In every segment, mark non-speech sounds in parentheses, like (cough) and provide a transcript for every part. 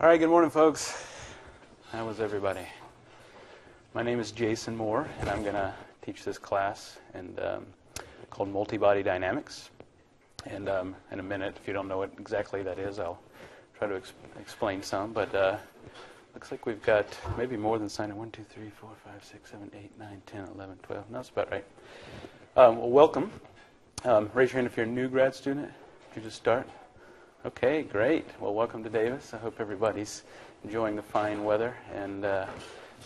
All right, good morning, folks. How was everybody? My name is Jason Moore, and I'm going to teach this class and um, called Multibody Dynamics. And um, in a minute, if you don't know what exactly that is, I'll try to ex- explain some. But uh, looks like we've got maybe more than sign 1, 2, 3, 4, 5, 6, 7, 8, 9, 10, 11, 12. No, that's about right. Um, well, welcome. Um, raise your hand if you're a new grad student. You just start? Okay, great. Well, welcome to Davis. I hope everybody's enjoying the fine weather and uh,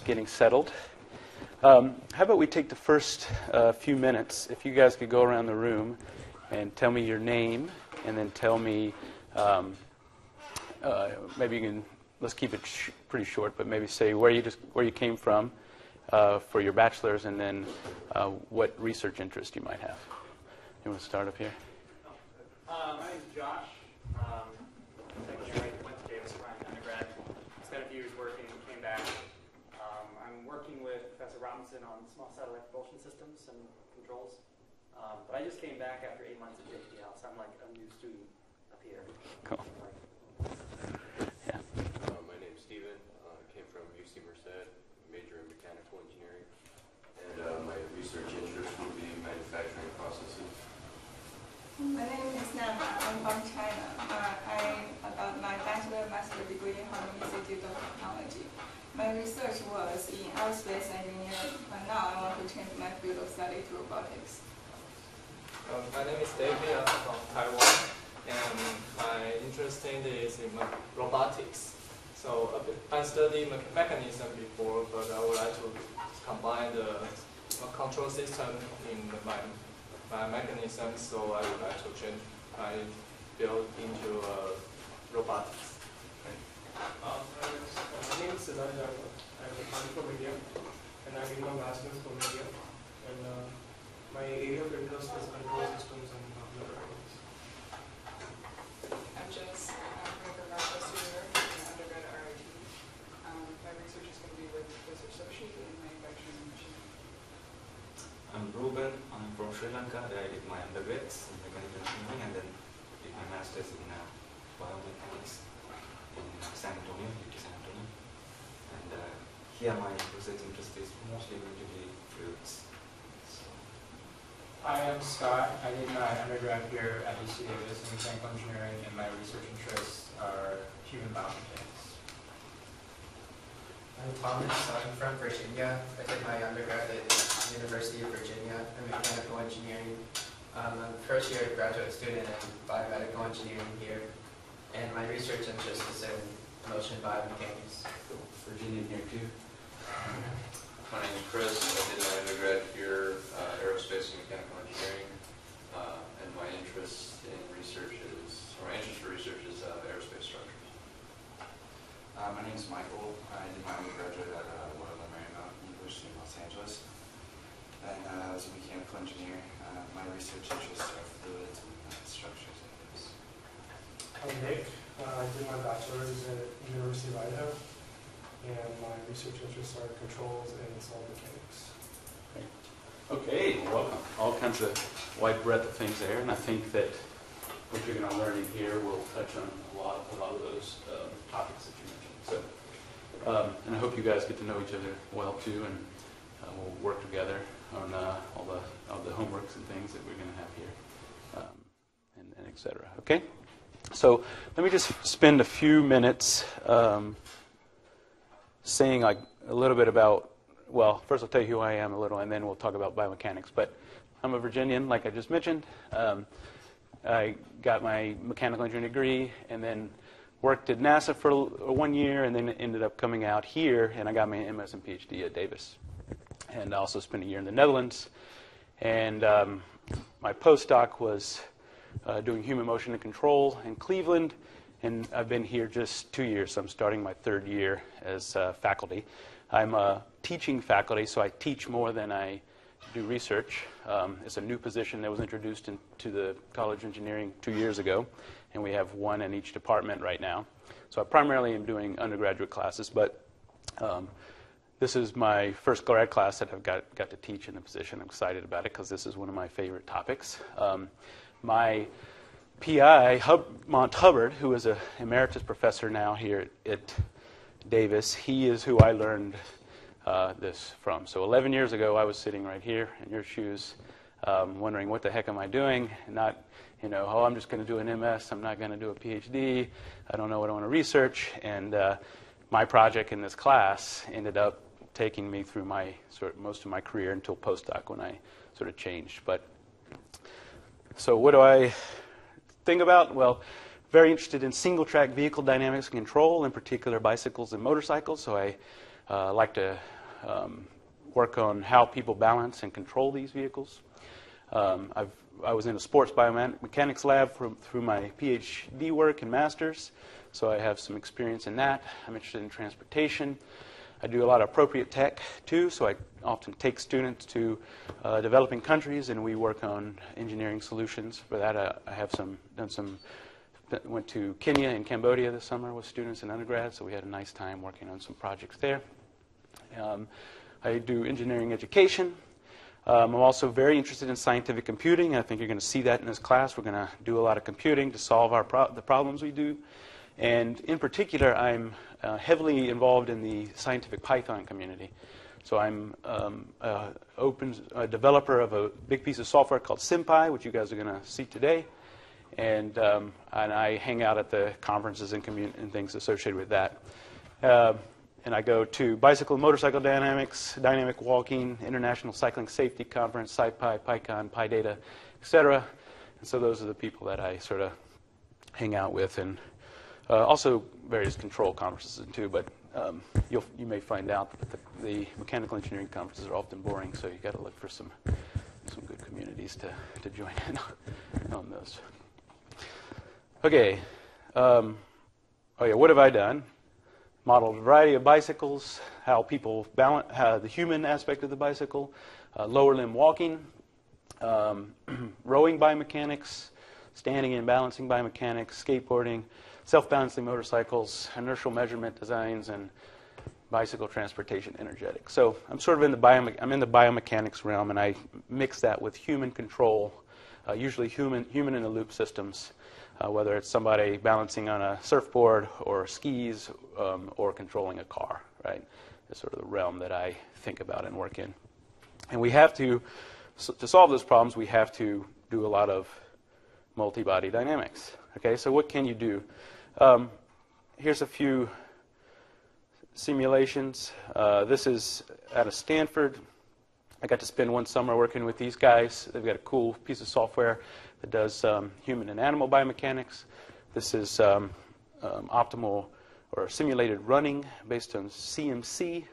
getting settled. Um, how about we take the first uh, few minutes, if you guys could go around the room and tell me your name, and then tell me, um, uh, maybe you can, let's keep it sh- pretty short, but maybe say where you, just, where you came from uh, for your bachelor's, and then uh, what research interest you might have. You want to start up here? Uh, my name's Josh. Um, second year, I went to Davis for my undergrad. Spent a few years working, came back. Um, I'm working with Professor Robinson on small satellite propulsion systems and controls. Um, but I just came back after eight months at JPL, so I'm like a new student up here. Cool. Yeah. Uh, my name's Steven. Uh, I came from UC Merced, major in mechanical engineering. And uh, my research interest will be manufacturing processes. My name is Nama. I'm from China. Uh, I got my bachelor master degree in Hong Institute of Technology. My research was in aerospace engineering, but now I want to change my field of study to robotics. Uh, my name is David. I'm from Taiwan, and my interest in is in robotics. So I studied me- mechanism before, but I would like to combine the control system in my my mechanism. So I would like to change my field into uh, robotics. Uh, My name is Siddharth I'm from India, and I'm my master's from India. And uh, my area of interest is control systems and computer networks. I'm Jess, I'm from the Northwest New York, I'm an undergrad at RIT. Um, my research is going to be with Professor Soshi in manufacturing and machining. I'm Ruben. I'm from Sri Lanka. I did my undergrads in mechanical engineering and then did my master's in uh, biomechanics in San Antonio, UT San Antonio. And uh, here my research interest is mostly going to be fluids. So, I am Scott. I did my undergrad here at UC Davis in mechanical engineering, and my research interests are human biomechanics. I'm Thomas. I'm from Virginia. I did my undergrad at University of Virginia in mechanical engineering. Um, I'm a first year graduate student in biomedical engineering here, and my research interest is in motion biomechanics. Virginia here too. (laughs) My name's Chris. I did my undergrad here, uh, aerospace and mechanical engineering. Uh, and my interest in research is, or my interest for research is uh, aerospace structures. Uh, my name is Michael. I did my undergraduate at uh, Loyola Marymount University in Los Angeles. And uh, as a mechanical engineer, uh, my research interests are fluids and uh, structures. I guess. I'm Nick. Uh, I did my bachelor's at the University of Idaho, and my research interests are controls and solid mechanics. Okay, well, welcome. All kinds of wide breadth of things there, and I think that what you're going to learn in here will touch on a lot, a lot of those um, topics that you mentioned. Um, and I hope you guys get to know each other well too, and uh, we'll work together on uh, all the all the homeworks and things that we're going to have here, um, and, and et cetera. Okay. So let me just spend a few minutes um, saying like a little bit about well, first I'll tell you who I am a little, and then we'll talk about biomechanics. But I'm a Virginian, like I just mentioned. Um, I got my mechanical engineering degree, and then worked at NASA for one year, and then ended up coming out here, and I got my MS and PhD at Davis. And I also spent a year in the Netherlands. And um, my postdoc was uh, doing human motion and control in Cleveland, and I've been here just two years, so I'm starting my third year as uh, faculty. I'm a teaching faculty, so I teach more than I do research. Um, it's a new position that was introduced into the College of Engineering two years ago, and we have one in each department right now. So I primarily am doing undergraduate classes, but um, this is my first grad class that I've got, got to teach in the position. I'm excited about it because this is one of my favorite topics. Um, my PI, Hub, Mont Hubbard, who is an emeritus professor now here at, at Davis, he is who I learned uh, this from. So 11 years ago, I was sitting right here in your shoes, um, wondering what the heck am I doing? Not, you know, oh, I'm just going to do an MS. I'm not going to do a PhD. I don't know what I want to research. And uh, my project in this class ended up taking me through my sort of most of my career until postdoc when I sort of changed. But so what do I think about? Well, very interested in single track vehicle dynamics and control, in particular bicycles and motorcycles. So I uh, like to um, work on how people balance and control these vehicles. Um, i was in a sports biomechanics lab for, through my PhD work and master's, so I have some experience in that. I'm interested in transportation. I do a lot of appropriate tech too, so I often take students to uh, developing countries and we work on engineering solutions. For that, I, I have some done some. Went to Kenya and Cambodia this summer with students in undergrad, so we had a nice time working on some projects there. Um, I do engineering education. Um, I'm also very interested in scientific computing. I think you're going to see that in this class. We're going to do a lot of computing to solve our pro- the problems we do. And in particular, I'm uh, heavily involved in the scientific Python community. So I'm um, a open developer of a big piece of software called SymPy, which you guys are going to see today, and um, and I hang out at the conferences and, and things associated with that. And I go to bicycle and motorcycle dynamics, dynamic walking, International Cycling Safety Conference, SciPy, PyCon, PyData, etc. And so those are the people that I sort of hang out with and uh, also, various control conferences too, but um, you may find out that the, the, mechanical engineering conferences are often boring, so you've got to look for some, some good communities to, to join in (laughs) on those. Okay. Um, oh, yeah, what have I done? Modeled a variety of bicycles, how people balance, how the human aspect of the bicycle, uh, lower limb walking, um, (clears throat) rowing biomechanics, standing and balancing biomechanics, skateboarding, self-balancing motorcycles, inertial measurement designs, and bicycle transportation energetics. So I'm sort of in the biome- I'm in the biomechanics realm, and I mix that with human control, uh, usually human human in the loop systems, uh, whether it's somebody balancing on a surfboard or skis um, or controlling a car. Right, is sort of the realm that I think about and work in. And we have to so to solve those problems, we have to do a lot of multi-body dynamics. Okay, so what can you do? Um, here's a few simulations. Uh, this is out of Stanford. I got to spend one summer working with these guys. They've got a cool piece of software that does um, human and animal biomechanics. This is um, um optimal or simulated running based on CMC.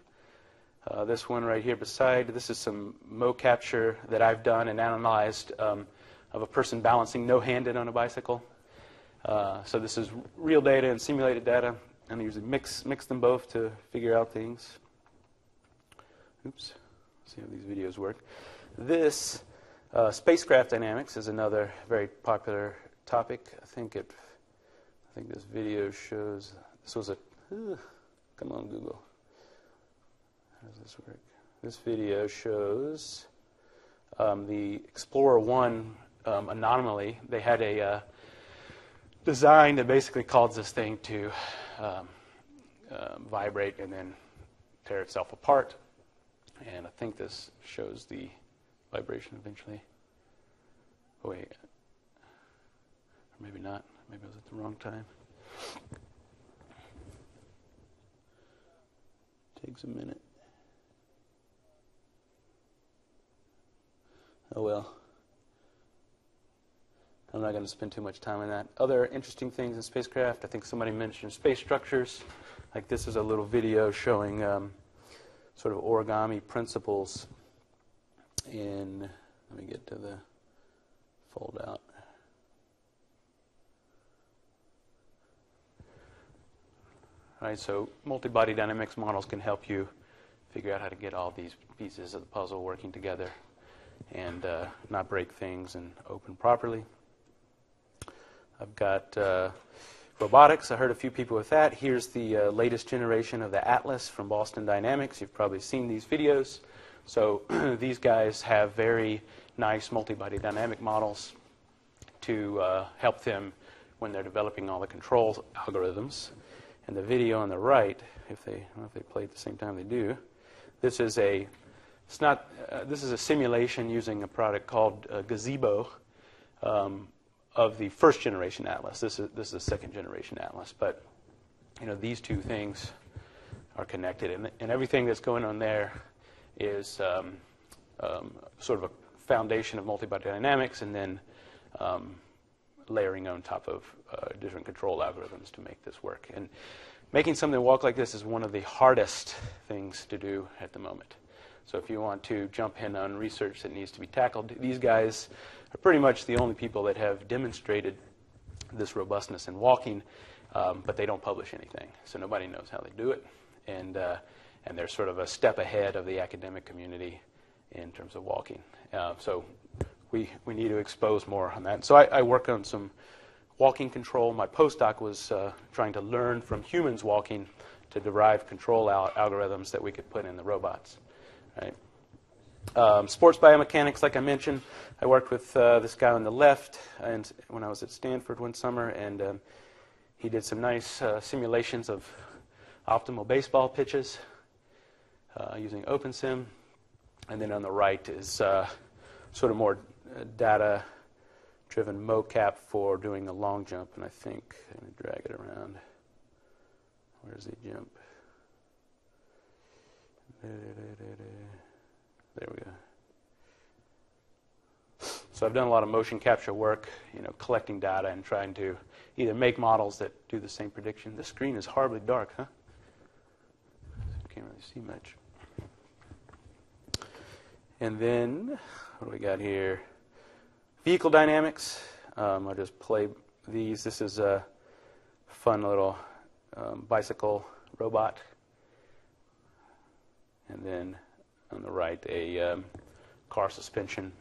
Uh, this one right here beside, this is some Mo capture that I've done and analyzed um, of a person balancing no-handed on a bicycle. Uh, so this is real data and simulated data, and I usually mix, mix them both to figure out things. Oops, see how these videos work. This uh, spacecraft dynamics is another very popular topic. I think it. I think this video shows. This was a. Uh, come on, Google. How does this work? This video shows um, the Explorer One um, anomaly. They had a uh, design that basically caused this thing to um, uh, vibrate and then tear itself apart. And I think this shows the vibration eventually. Oh, wait. Or maybe not. Maybe I was at the wrong time. Takes a minute. Oh well. I'm not going to spend too much time on that. Other interesting things in spacecraft, I think somebody mentioned space structures. Like this is a little video showing um, sort of origami principles in, let me get to the fold out. All right, so multi-body dynamics models can help you figure out how to get all these pieces of the puzzle working together and uh, not break things and open properly. I've got uh, robotics. I heard a few people with that. Here's the uh, latest generation of the Atlas from Boston Dynamics. You've probably seen these videos. So (clears throat) these guys have very nice multi-body dynamic models to uh, help them when they're developing all the control algorithms. And the video on the right, if they, if they play at the same time, they do. This is a, it's not, uh, this is a simulation using a product called uh, Gazebo um, of the first generation Atlas. This is, this is a second generation Atlas, but you know these two things are connected, and, and everything that's going on there is um, um, sort of a foundation of multi-body dynamics, and then um, layering on top of uh, different control algorithms to make this work. And making something walk like this is one of the hardest things to do at the moment. So if you want to jump in on research that needs to be tackled, these guys are pretty much the only people that have demonstrated this robustness in walking, um, but they don't publish anything. So nobody knows how they do it. And, uh, and they're sort of a step ahead of the academic community in terms of walking. Uh, so we, we need to expose more on that. So I, I work on some walking control. My postdoc was uh, trying to learn from humans walking to derive control al- algorithms that we could put in the robots. Right? Um, sports biomechanics, like I mentioned, I worked with uh, this guy on the left and when I was at Stanford one summer, and um, he did some nice uh, simulations of optimal baseball pitches using OpenSim. And then on the right is uh, sort of more uh, data driven mocap for doing a long jump. And I think, I'm going to drag it around. Where's the jump? There we go. So I've done a lot of motion capture work, you know, collecting data and trying to either make models that do the same prediction. The screen is horribly dark, huh? Can't really see much. And then, what do we got here? Vehicle dynamics. Um, I'll just play these. This is a fun little um, bicycle robot. And then on the right, a um, car suspension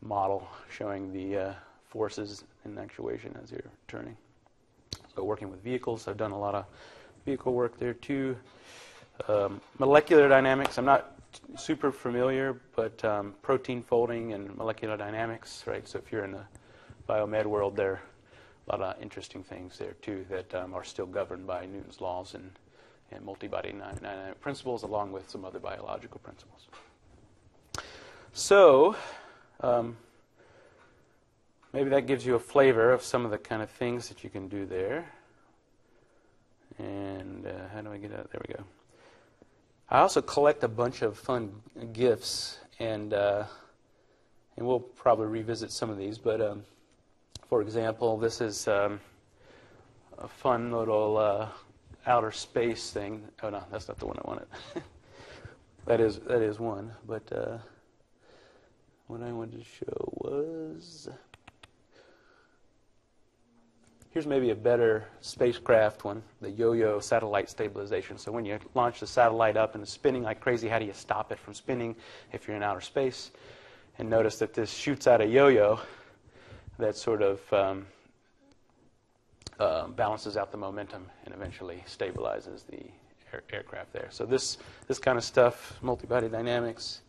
model showing the uh, forces in actuation as you're turning. So working with vehicles, I've done a lot of vehicle work there too. Um, molecular dynamics, I'm not super familiar, but um, protein folding and molecular dynamics, right? So if you're in the biomed world, there are a lot of interesting things there too that um, are still governed by Newton's laws and, and multi-body dynamic principles, along with some other biological principles. So um, maybe that gives you a flavor of some of the kind of things that you can do there. And uh, how do I get out? There we go. I also collect a bunch of fun gifts, and uh, and we'll probably revisit some of these. But um, for example, this is um, a fun little uh, outer space thing. Oh no, that's not the one I wanted. (laughs) that is that is one, but. Uh, what I wanted to show was here's maybe a better spacecraft one, the yo-yo satellite stabilization. So when you launch the satellite up and it's spinning like crazy, how do you stop it from spinning if you're in outer space? And notice that this shoots out a yo-yo that sort of um, uh, balances out the momentum and eventually stabilizes the air- aircraft there. So this this kind of stuff, multi-body dynamics,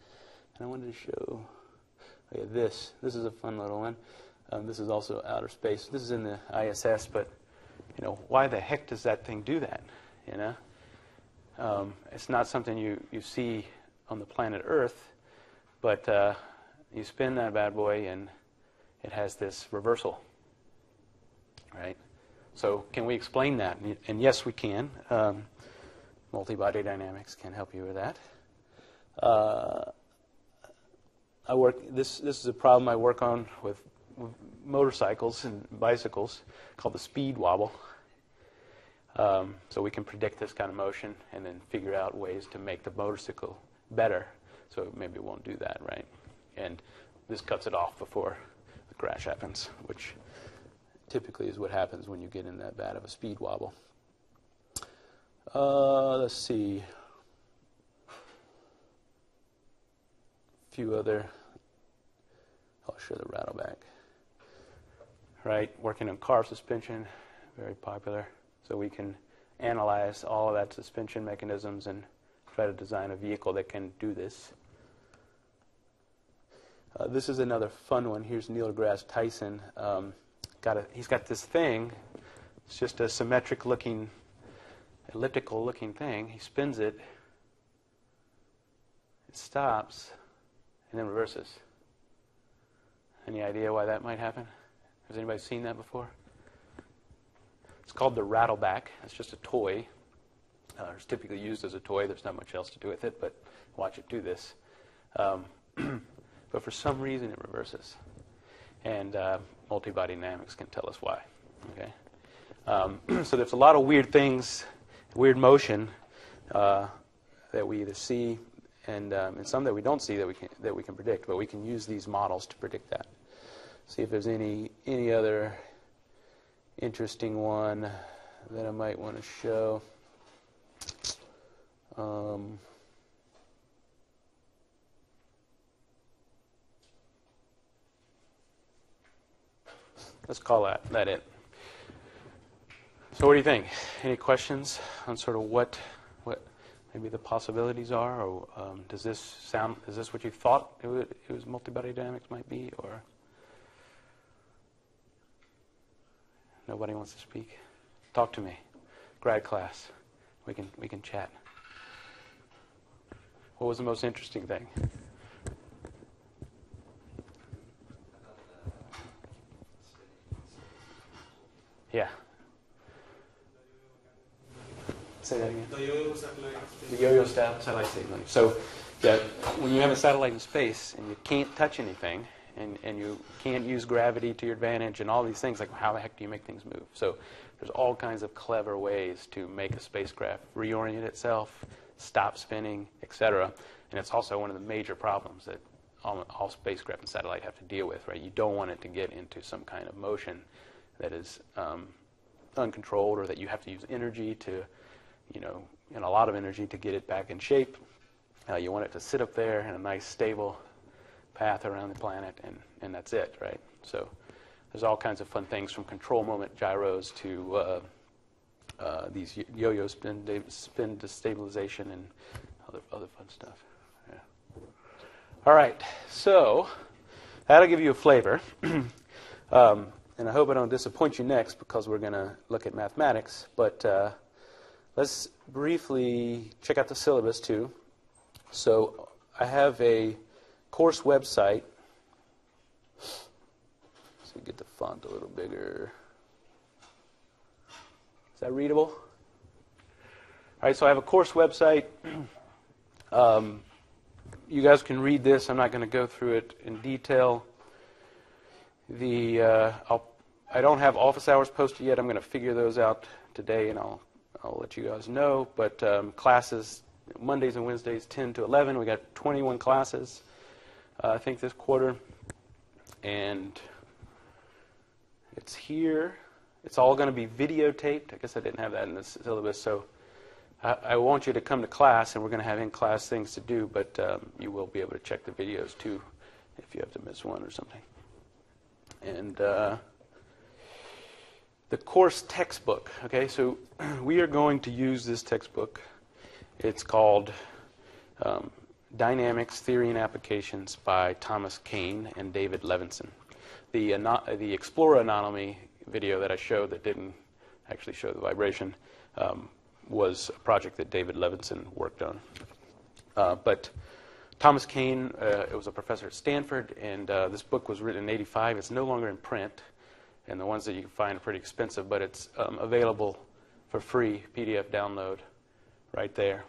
and I wanted to show. Okay, this. This is a fun little one. Um, this is also outer space. This is in the ISS, but you know, why the heck does that thing do that? You know, um, it's not something you, you see on the planet Earth, but uh, you spin that bad boy and it has this reversal, right? So can we explain that? And yes, we can. Um, multi-body dynamics can help you with that. Uh, I work. This this is a problem I work on with, with motorcycles and bicycles called the speed wobble. Um, so we can predict this kind of motion and then figure out ways to make the motorcycle better. So maybe it won't do that, right? And this cuts it off before the crash happens, which typically is what happens when you get in that bad of a speed wobble. Uh, let's see. A few other I'll show the rattleback. Right, working on car suspension, very popular. So we can analyze all of that suspension mechanisms and try to design a vehicle that can do this. Uh, this is another fun one. Here's Neil deGrasse Tyson. Um, got a, he's got this thing. It's just a symmetric looking, elliptical looking thing. He spins it, it stops, and then reverses. Any idea why that might happen? Has anybody seen that before? It's called the rattleback. It's just a toy. Uh, it's typically used as a toy. There's not much else to do with it, but watch it do this. Um, (clears throat) but for some reason, it reverses. And uh, multi-body dynamics can tell us why. Okay. Um, (clears throat) so there's a lot of weird things, weird motion uh, that we either see, and, um, and some that we don't see that we can that we can predict. But we can use these models to predict that. See if there's any any other interesting one that I might want to show. Um, let's call that that it. So, what do you think? Any questions on sort of what what maybe the possibilities are, or um, does this sound? Is this what you thought it, would, it was multi-body dynamics might be, or nobody wants to speak? Talk to me, grad class. We can we can chat. What was the most interesting thing? Yeah. Say that again. The yo-yo satellite. The yo-yo satellite signaling. So, yeah, when you have a satellite in space and you can't touch anything, and, and you can't use gravity to your advantage, and all these things, like how the heck do you make things move? So, there's all kinds of clever ways to make a spacecraft reorient itself, stop spinning, etc. And it's also one of the major problems that all, all spacecraft and satellite have to deal with, right? You don't want it to get into some kind of motion that is um, uncontrolled or that you have to use energy to, you know, and a lot of energy to get it back in shape. Uh, you want it to sit up there in a nice stable path around the planet, and, and that's it, right? So there's all kinds of fun things from control moment gyros to uh, uh, these yo-yo spin, spin destabilization and other, other fun stuff. Yeah. All right, so that'll give you a flavor. (clears throat) um, and I hope I don't disappoint you next because we're going to look at mathematics. But uh, let's briefly check out the syllabus too. So I have a course website. So get the font a little bigger. Is that readable? All right, so I have a course website. (clears throat) Um, you guys can read this. I'm not going to go through it in detail. The uh, I'll, I don't have office hours posted yet. I'm going to figure those out today, and I'll I'll let you guys know. But um, classes Mondays and Wednesdays 10 to 11. We got 21 classes, I think, this quarter, and it's here. It's all going to be videotaped. I guess I didn't have that in the syllabus, so I, I want you to come to class, and we're going to have in-class things to do. But um, you will be able to check the videos too, if you have to miss one or something. And uh, the course textbook. Okay, so (clears throat) we are going to use this textbook. It's called um, Dynamics Theory and Applications by Thomas Kane and David Levinson. The, the Explorer anomaly video that I showed that didn't actually show the vibration um, was a project that David Levinson worked on. Uh, but Thomas Kane, uh, it was a professor at Stanford, and uh, this book was written in 85. It's no longer in print, and the ones that you can find are pretty expensive, but it's um, available for free PDF download right there.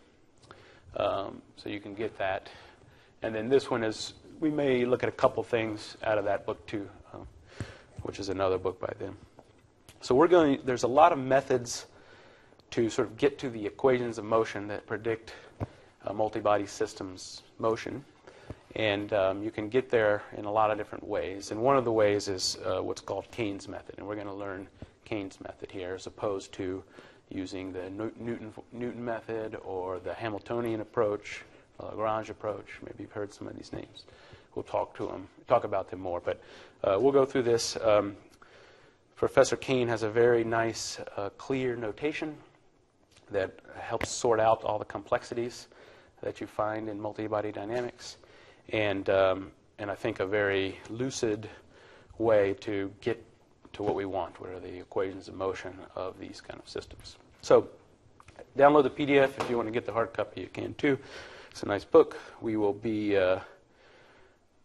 Um, so you can get that. And then this one is, we may look at a couple things out of that book too, um, which is another book by them. So we're going, there's a lot of methods to sort of get to the equations of motion that predict uh, multi-body systems motion. And um, you can get there in a lot of different ways. And one of the ways is uh, what's called Kane's method. And we're going to learn Kane's method here as opposed to using the Newton, Newton method or the Hamiltonian approach, the Lagrange approach. Maybe you've heard some of these names. We'll talk to them, talk about them more. But uh, we'll go through this. Um, Professor Kane has a very nice, uh, clear notation that helps sort out all the complexities that you find in multi-body dynamics. And um, and I think a very lucid way to get to what we want, what are the equations of motion of these kind of systems. So download the PDF. If you want to get the hard copy, you can too. It's a nice book. We will be uh,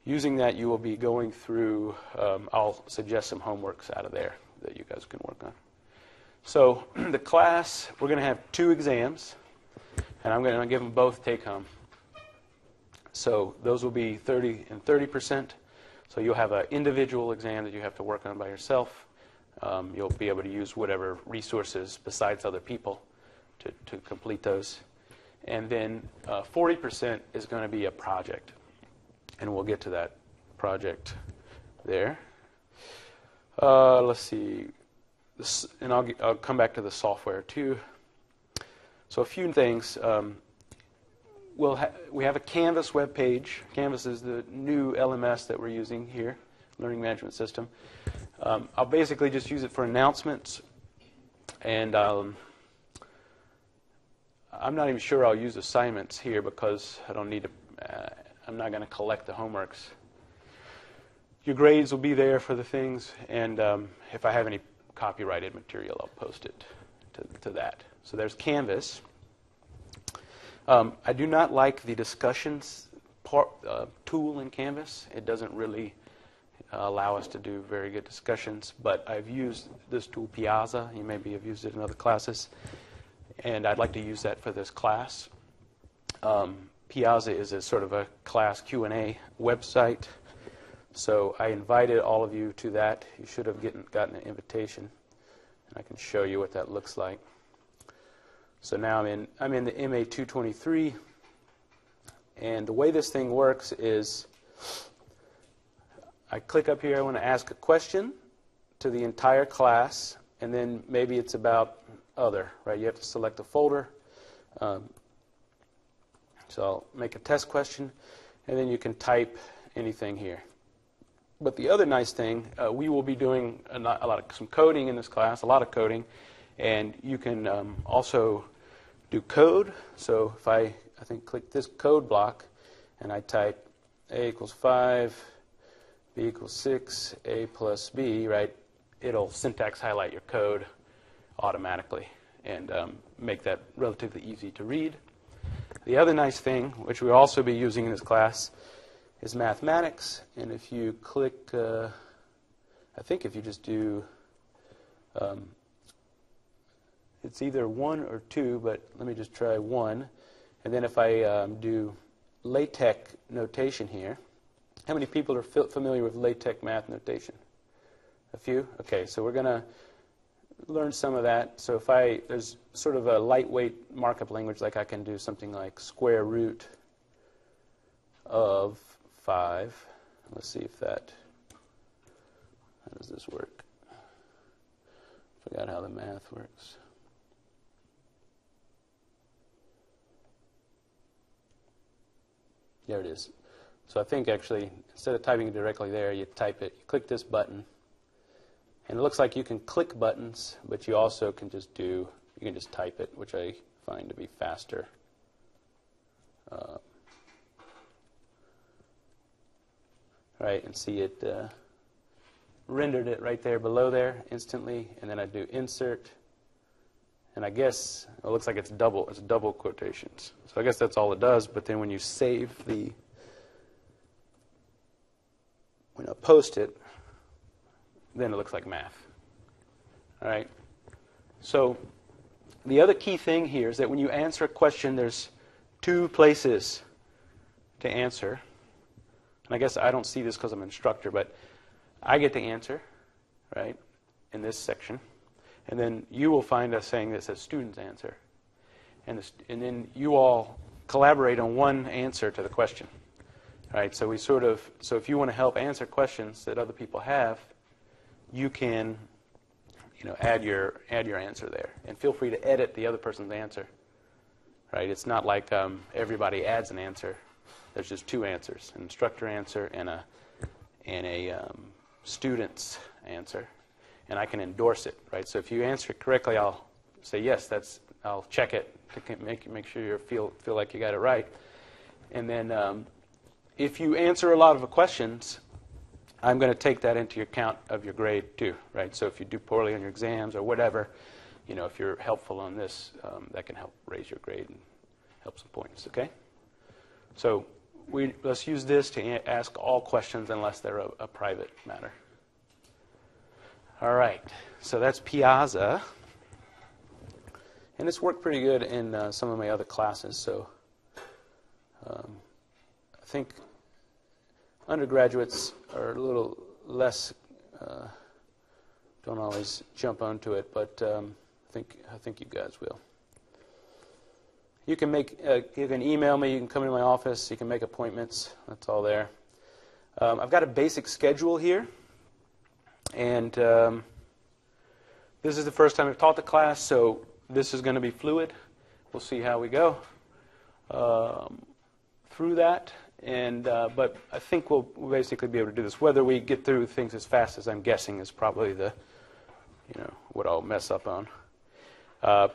using that. You will be going through, um, I'll suggest some homeworks out of there that you guys can work on. So (clears throat) the class, we're going to have two exams, and I'm going to give them both take home. So those will be 30 and 30 percent. So you'll have an individual exam that you have to work on by yourself. Um, you'll be able to use whatever resources besides other people to, to complete those. And then uh, 40% is going to be a project. And we'll get to that project there. Uh, let's see. This, and I'll, I'll come back to the software too. So a few things. Um, we'll ha- we have a Canvas web page. Canvas is the new LMS that we're using here, Learning Management System. Um, I'll basically just use it for announcements, and um, I'm not even sure I'll use assignments here because I don't need to. Uh, I'm not going to collect the homeworks. Your grades will be there for the things, and um, if I have any copyrighted material, I'll post it to, to that. So there's Canvas. Um, I do not like the discussions part, uh, tool in Canvas. It doesn't really uh, allow us to do very good discussions, but I've used this tool, Piazza. You maybe have used it in other classes, and I'd like to use that for this class. Um, Piazza is a sort of a class Q&A website, so I invited all of you to that. You should have gotten an invitation, and I can show you what that looks like. So now I'm in, I'm in the MAE223. And the way this thing works is I click up here, I want to ask a question to the entire class, and then maybe it's about other, right? You have to select a folder. Um, so I'll make a test question, and then you can type anything here. But the other nice thing, uh, we will be doing a, lot, a lot of some coding in this class, a lot of coding, and you can um, also do code. So if I, I think, click this code block and I type A equals 5, B equals 6, A plus B, right, it'll syntax highlight your code automatically and um, make that relatively easy to read. The other nice thing, which we'll also be using in this class, is mathematics. And if you click, uh, I think if you just do um, it's either one or two, but let me just try one. And then if I um, do LaTeX notation here, how many people are familiar with LaTeX math notation? A few? Okay, so we're going to learn some of that. So if I, there's sort of a lightweight markup language, like I can do something like square root of 5. Let's see if that, how does this work? Forgot how the math works. There it is. So I think actually, instead of typing it directly there, you type it, you click this button, and it looks like you can click buttons, but you also can just do, you can just type it, which I find to be faster. Uh, right, and see it uh, rendered it right there below there instantly, and then I do insert, and I guess it looks like it's double. It's double quotations. So I guess that's all it does. But then when you save the, when I post it, then it looks like math. All right. So the other key thing here is that when you answer a question, there's two places to answer. And I guess I don't see this because I'm an instructor, but I get the answer, right, in this section. And then you will find us saying that says student's answer. And, the, and then you all collaborate on one answer to the question. Right? So we sort of so if you want to help answer questions that other people have, you can you know add your add your answer there. And feel free to edit the other person's answer. Right? It's not like um, everybody adds an answer. There's just two answers: an instructor answer and a and a um, student's answer and I can endorse it, right? So if you answer it correctly, I'll say yes. That's I'll check it to make make sure you feel feel like you got it right, and then um, if you answer a lot of the questions, I'm going to take that into account of your grade too, right? So if you do poorly on your exams or whatever, you know, if you're helpful on this, um, that can help raise your grade and help some points. Okay. So we let's use this to ask all questions unless they're a, a private matter. All right. So that's Piazza, and it's worked pretty good in uh, some of my other classes. So um, I think undergraduates are a little less uh, don't always jump onto it, but um, I think I think you guys will. You can make uh, you can email me. You can come into my office. You can make appointments. That's all there. Um, I've got a basic schedule here, and um, this is the first time I've taught the class, so this is going to be fluid. We'll see how we go um, through that. And uh, but I think we'll, basically be able to do this. Whether we get through things as fast as I'm guessing is probably the you know what I'll mess up on. Uh,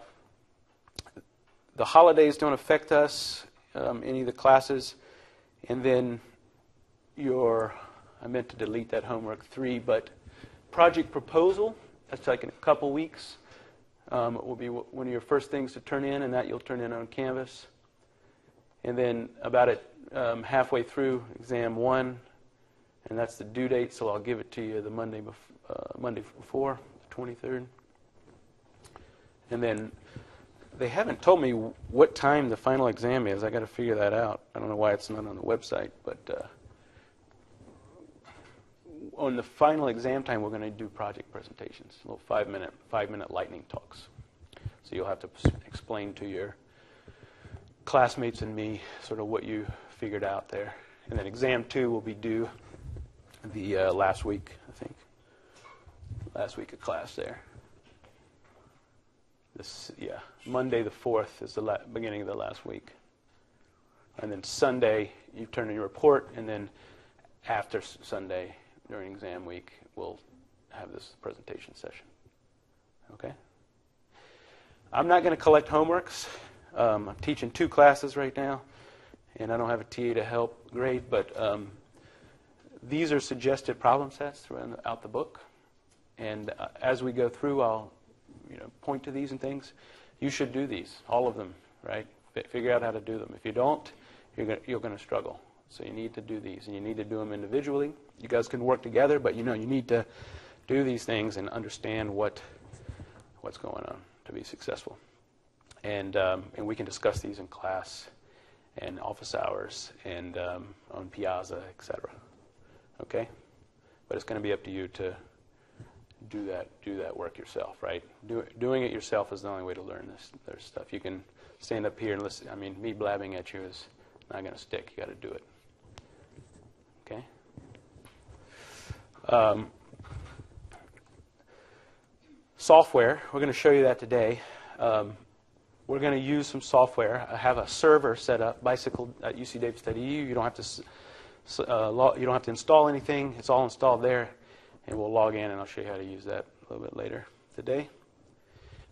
the holidays don't affect us, um, any of the classes. And then your, I meant to delete that homework three, but project proposal, that's like in a couple weeks. Um, it will be one of your first things to turn in, and that you'll turn in on Canvas. And then about it um, halfway through exam one, and that's the due date, so I'll give it to you the Monday, bef- uh, Monday before, the 23rd. And then they haven't told me what time the final exam is. I got to figure that out. I don't know why it's not on the website, but uh, on the final exam time, we're going to do project presentations, little five-minute, five-minute lightning talks. So you'll have to explain to your classmates and me sort of what you figured out there. And then exam two will be due the uh, last week, I think. Last week of class there. This, yeah, Monday the 4th is the beginning of the last week. And then Sunday, you turn in your report, and then after Sunday, during exam week, we'll have this presentation session. Okay? I'm not going to collect homeworks. Um, I'm teaching two classes right now, and I don't have a TA to help grade, but um, these are suggested problem sets throughout the book. And uh, as we go through, I'll you know, point to these and things. You should do these, all of them, right? F- figure out how to do them. If you don't, you're going to struggle. So you need to do these, and you need to do them individually. You guys can work together, but you know you need to do these things and understand what what's going on to be successful. And um, and we can discuss these in class, and office hours, and um, on Piazza, etc. Okay, but it's going to be up to you to do that do that work yourself, right? Do, doing it yourself is the only way to learn this this stuff. You can stand up here and listen. I mean, me blabbing at you is not going to stick. You got to do it. Okay. Um, software. We're going to show you that today. Um, we're going to use some software. I have a server set up, Bicycle at UC Davis.edu. You don't have to. Uh, you don't have to install anything. It's all installed there and we'll log in and I'll show you how to use that a little bit later today.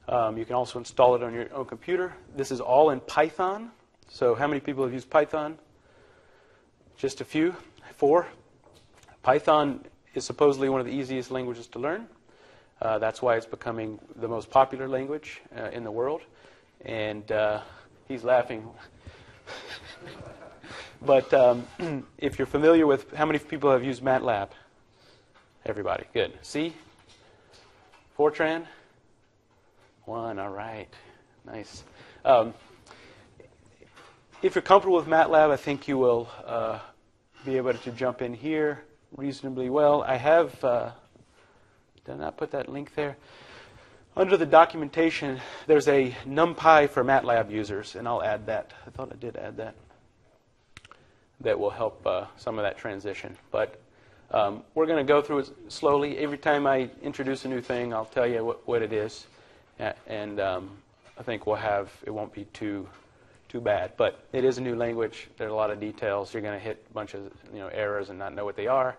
Um, you can also install it on your own computer. This is all in Python. So, how many people have used Python? Just a few? Four? Python is supposedly one of the easiest languages to learn. Uh, that's why it's becoming the most popular language uh, in the world. And uh, he's laughing. (laughs) but um, (clears throat) if you're familiar with how many people have used MATLAB? Everybody, good. C? Fortran? One, all right. Nice. Um, if you're comfortable with MATLAB, I think you will uh, be able to jump in here reasonably well. I have, uh, did I not put that link there? Under the documentation, there's a NumPy for MATLAB users, and I'll add that. I thought I did add that. That will help uh, some of that transition. But um, we're going to go through it slowly. Every time I introduce a new thing, I'll tell you what, what it is, and um, I think we'll have it won't be too too bad. But it is a new language. There are a lot of details. You're going to hit a bunch of you know errors and not know what they are.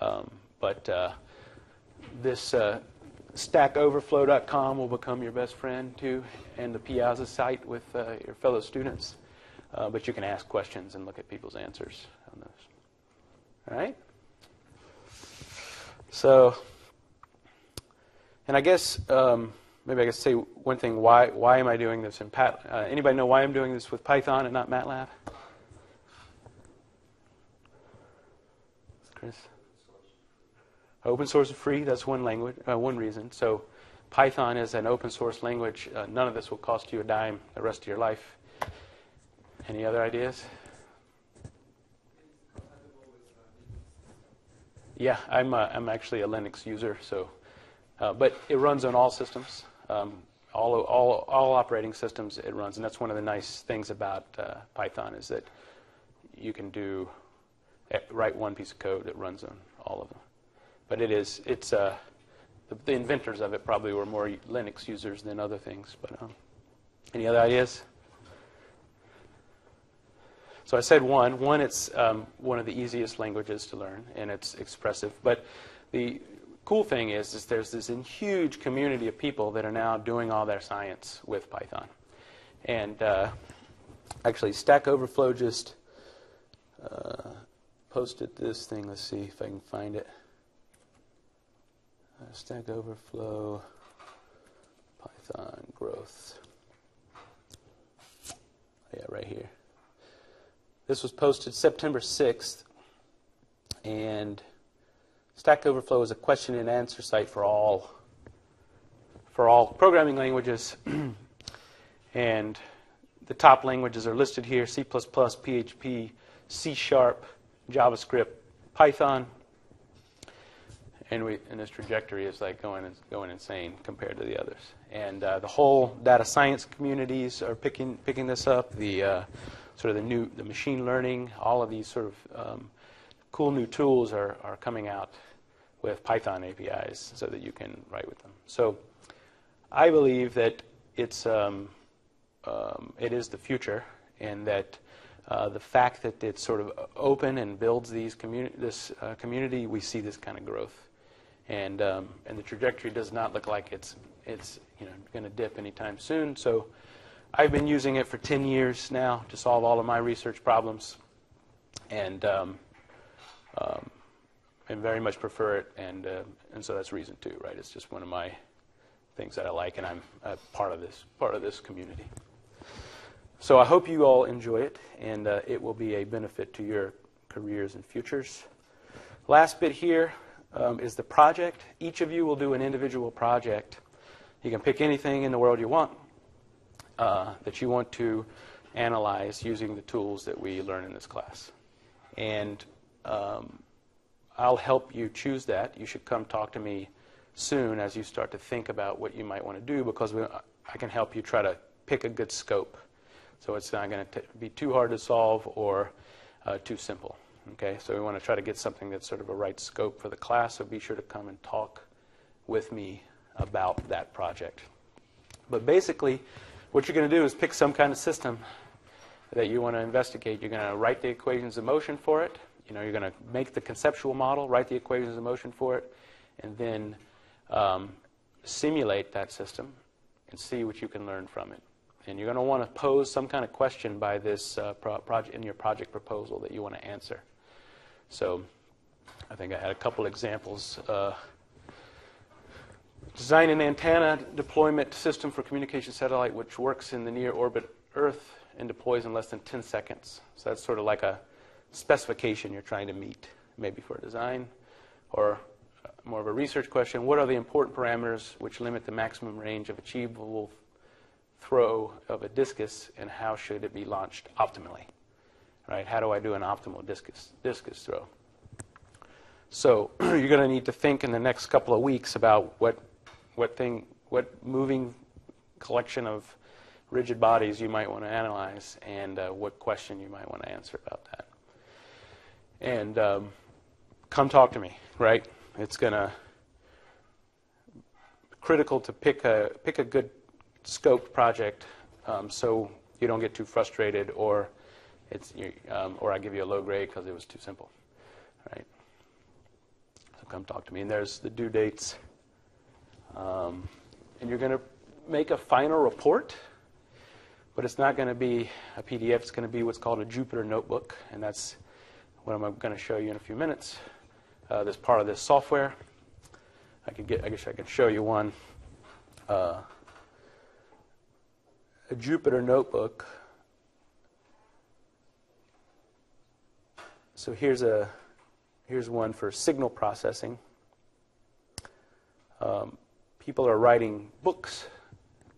Um, but uh, this uh, StackOverflow.com will become your best friend too, and the Piazza site with uh, your fellow students. Uh, but you can ask questions and look at people's answers on those. All right? So, and I guess um, maybe I could say one thing. Why why am I doing this in Pat? Uh, anybody know why I'm doing this with Python and not MATLAB? Chris. Open source and free. That's one language. Uh, one reason. So, Python is an open source language. Uh, none of this will cost you a dime the rest of your life. Any other ideas? Yeah, I'm, uh, I'm actually a Linux user, so, uh, but it runs on all systems, um, all, all, all operating systems it runs, and that's one of the nice things about uh, Python is that you can do eh, write one piece of code that runs on all of them. But it is it's uh, the, the inventors of it probably were more Linux users than other things. But um, any other ideas? So I said one. One, it's um, one of the easiest languages to learn, and it's expressive. But the cool thing is, is there's this huge community of people that are now doing all their science with Python. And uh, actually, Stack Overflow just uh, posted this thing. Let's see if I can find it. Uh, Stack Overflow, Python growth. Yeah, right here. This was posted September 6th, and Stack Overflow is a question and answer site for all for all programming languages. (clears throat) and the top languages are listed here: C++, PHP, C Sharp, JavaScript, Python. And, we, and this trajectory is like going going insane compared to the others. And uh, the whole data science communities are picking picking this up. The uh, sort of the new the machine learning, all of these sort of um, cool new tools are, are coming out with Python APIs so that you can write with them. So I believe that it's um, um, it is the future, and that uh, the fact that it's sort of open and builds these communi- this uh, community, we see this kind of growth, and um, and the trajectory does not look like it's it's you know going to dip anytime soon. So I've been using it for 10 years now to solve all of my research problems, and um, um, and very much prefer it, and uh, and so that's reason two, right? It's just one of my things that I like, and I'm a part of this part of this community. So I hope you all enjoy it, and uh, it will be a benefit to your careers and futures. Last bit here um, is the project. Each of you will do an individual project. You can pick anything in the world you want uh, that you want to analyze using the tools that we learn in this class. And um, I'll help you choose that. You should come talk to me soon as you start to think about what you might want to do because we, I can help you try to pick a good scope. So it's not going to be too hard to solve or uh, too simple. Okay, so we want to try to get something that's sort of a right scope for the class. So be sure to come and talk with me about that project. But basically, what you're going to do is pick some kind of system that you want to investigate. You're going to write the equations of motion for it. You know, you're going to make the conceptual model, write the equations of motion for it, and then um, simulate that system and see what you can learn from it. And you're going to want to pose some kind of question by this uh, pro- project in your project proposal that you want to answer. So, I think I had a couple examples. Uh, Design an antenna deployment system for communication satellite which works in the near orbit Earth and deploys in less than 10 seconds. So that's sort of like a specification you're trying to meet, maybe for a design. Or more of a research question what are the important parameters which limit the maximum range of achievable throw of a discus and how should it be launched optimally? Right? How do I do an optimal discus, discus throw? So (clears throat) you're going to need to think in the next couple of weeks about what what thing, what moving collection of rigid bodies you might want to analyze, and uh, what question you might want to answer about that. And um, come talk to me, right? It's gonna critical to pick a pick a good scoped project, um, so you don't get too frustrated, or it's um, or I give you a low grade because it was too simple, right? So come talk to me. And there's the due dates. Um, and you're going to make a final report, but it's not going to be a PDF. It's going to be what's called a Jupyter notebook, and that's what I'm going to show you in a few minutes. Uh, this part of this software. I could get. I guess I could show you one. Uh, a Jupyter notebook. So here's a here's one for signal processing. Um, people are writing books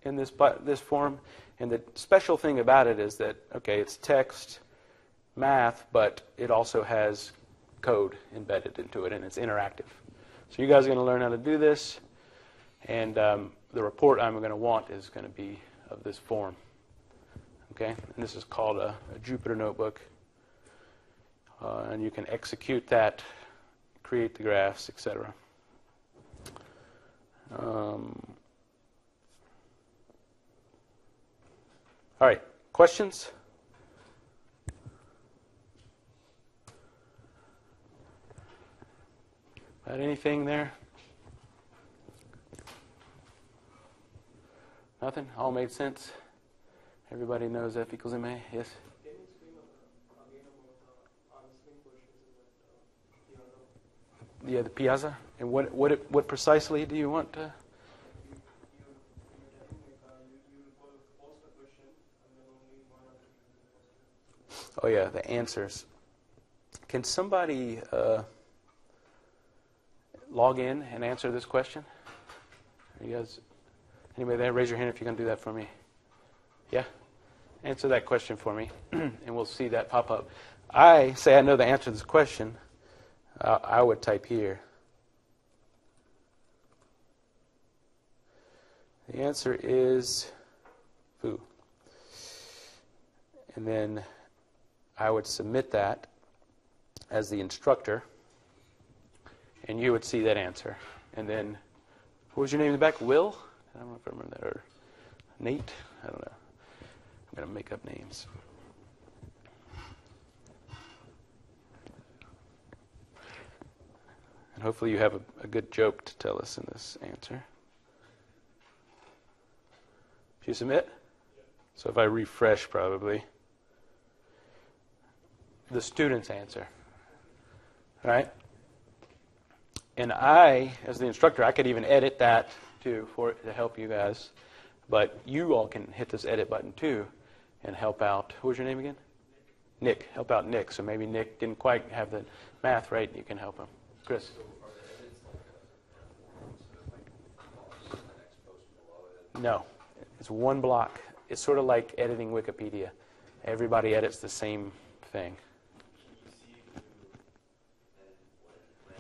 in this this form, and the special thing about it is that okay, it's text, math, but it also has code embedded into it, and it's interactive. So you guys are going to learn how to do this, and um, the report I'm going to want is going to be of this form. Okay, and this is called a, a Jupyter notebook, uh, and you can execute that, create the graphs, etc. Um, all right, questions? About anything there? Nothing? All made sense? Everybody knows F equals MA? Yes? Yeah, the Piazza. And what, what, it- what precisely do you want to? Oh, yeah, the answers. Can somebody uh, log in and answer this question? Are you guys, anybody there? Raise your hand if you're going to do that for me. Yeah? Answer that question for me, (clears throat) and we'll see that pop up. I say I know the answer to this question. Uh, I would type here. The answer is foo. And then I would submit that as the instructor, and you would see that answer. And then, what was your name in the back? Will? I don't know if I remember that. Or Nate? I don't know. I'm going to make up names. And hopefully, you have a, a good joke to tell us in this answer. If you submit? So if I refresh, probably, the student's answer. Right? And I, as the instructor, I could even edit that too for to help you guys. But you all can hit this edit button too and help out. What was your name again? Nick. Help out Nick. So maybe Nick didn't quite have the math right. You can help him. Chris. No. It's one block. It's sort of like editing Wikipedia. Everybody edits the same thing.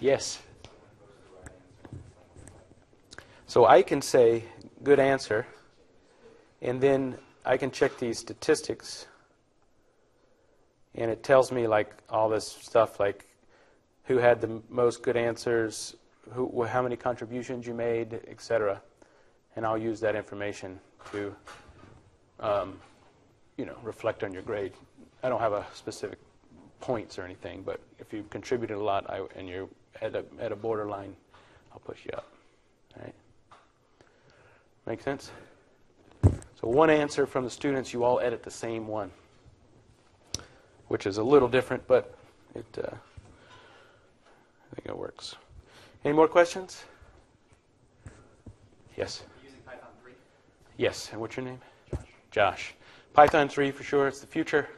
Yes. So I can say good answer, and then I can check these statistics, and it tells me like all this stuff like who had the most good answers, who, how many contributions you made, etc. And I'll use that information to, um, you know, reflect on your grade. I don't have a specific points or anything, but if you contributed a lot I, and you're at a, at a borderline, I'll push you up. All right? Make sense? So one answer from the students, you all edit the same one, which is a little different, but it, uh, I think it works. Any more questions? Yes. Using Python 3. Yes. And what's your name? Josh. Josh. Python 3 for sure. It's the future.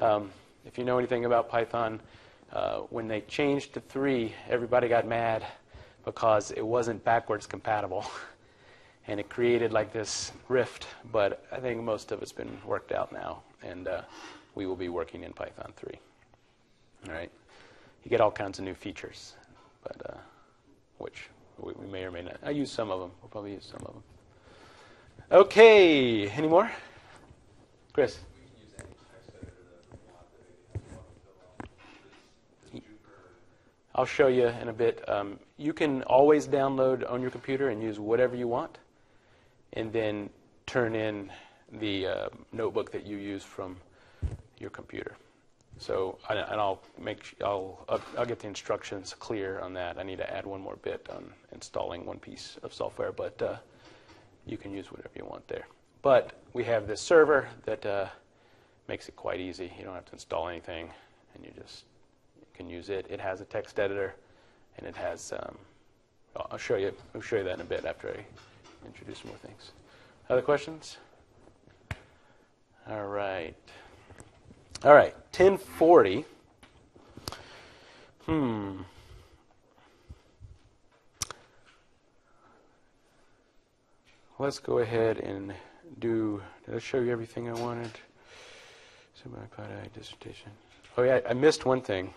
Um, if you know anything about Python, uh, when they changed to 3, everybody got mad because it wasn't backwards compatible. (laughs) and it created like this rift, but I think most of it's been worked out now, and uh, we will be working in Python 3. All right? You get all kinds of new features, but uh, which we, we may or may not. I use some of them. We'll probably use some of them. Okay, any more? Chris? I'll show you in a bit. Um, you can always download on your computer and use whatever you want, and then turn in the uh, notebook that you use from your computer. So, and I'll make I'll I'll get the instructions clear on that. I need to add one more bit on installing one piece of software, but uh, you can use whatever you want there. But we have this server that uh, makes it quite easy. You don't have to install anything, and you just can use it. It has a text editor, and it has. Um, I'll show you. I'll show you that in a bit after I introduce more things. Other questions? All right. All right. 1040. Hmm. Let's go ahead and do. Did I show you everything I wanted? Semi-quad dissertation. Oh yeah, I missed one thing.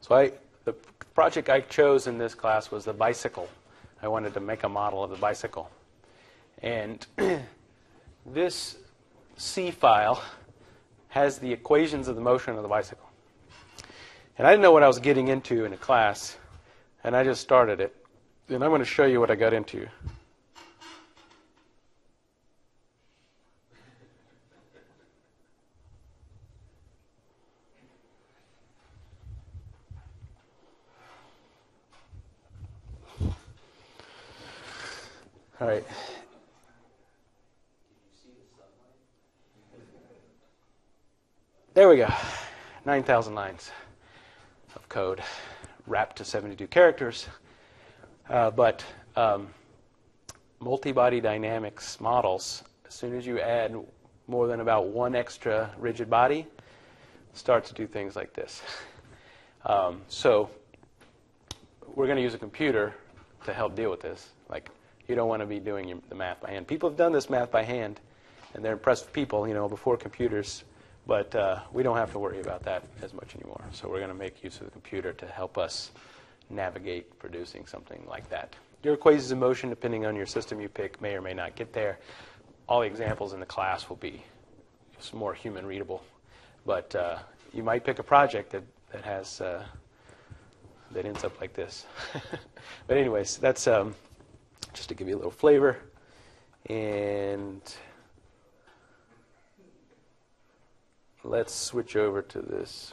So I, the project I chose in this class was the bicycle. I wanted to make a model of the bicycle, and (clears throat) this C file has the equations of the motion of the bicycle. And I didn't know what I was getting into in a class, and I just started it. And I'm going to show you what I got into. All right. There we go. 9,000 lines of code wrapped to 72 characters. Uh, but um, multi-body dynamics models, as soon as you add more than about one extra rigid body, start to do things like this. Um, so we're going to use a computer to help deal with this. Like, you don't want to be doing the math by hand. People have done this math by hand, and they're impressive people, you know, before computers. But uh, we don't have to worry about that as much anymore. So we're going to make use of the computer to help us navigate producing something like that. Your equations of motion, depending on your system you pick, may or may not get there. All the examples in the class will be more human readable. But uh, you might pick a project that, that has uh, that ends up like this. (laughs) but anyways, that's um, just to give you a little flavor. And let's switch over to this.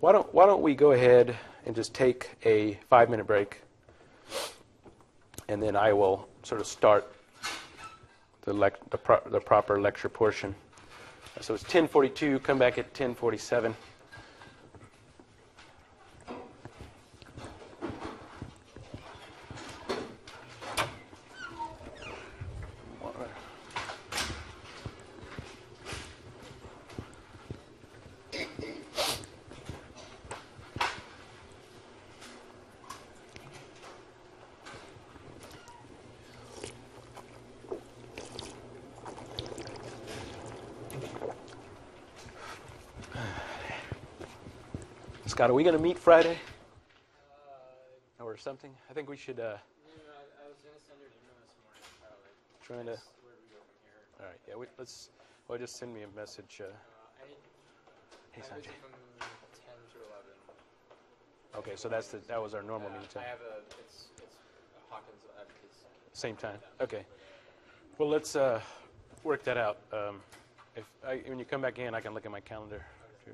Why don't, why don't we go ahead and just take a five minute break? And then I will sort of start the, lec- the, pro- the proper lecture portion. So it's 1042, come back at 1047. Scott, are we going to meet Friday or something? I think we should. Uh, I was gonna send your email this morning. Uh, trying to. where we go from here? All right. Yeah. We, let's. Well, just send me a message. Uh, Uh, I hey, Sanjay. from 10 to 11. Okay. So that's the, that was our normal Uh, meeting time. I have a, it's, it's Hawkins at his Same time. Okay. Well, let's uh, work that out. Um, if I, when you come back in, I can look at my calendar. too.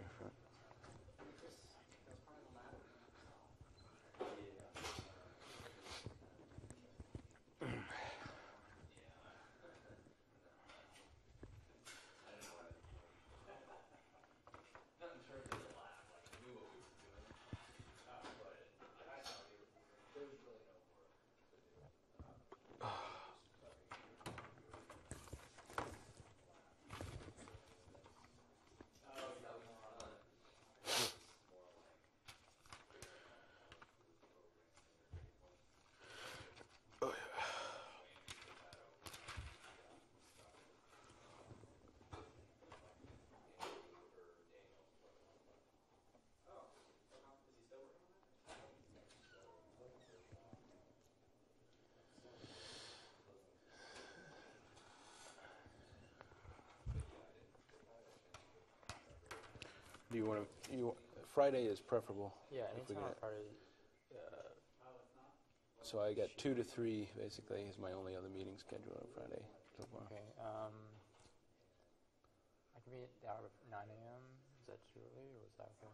Do you want to? You Friday is preferable. Yeah, anytime on Friday. So I got two to three basically is my only other meeting scheduled on Friday so far. Okay. Um, I can be at 9 a.m. Is that too early, or is that okay?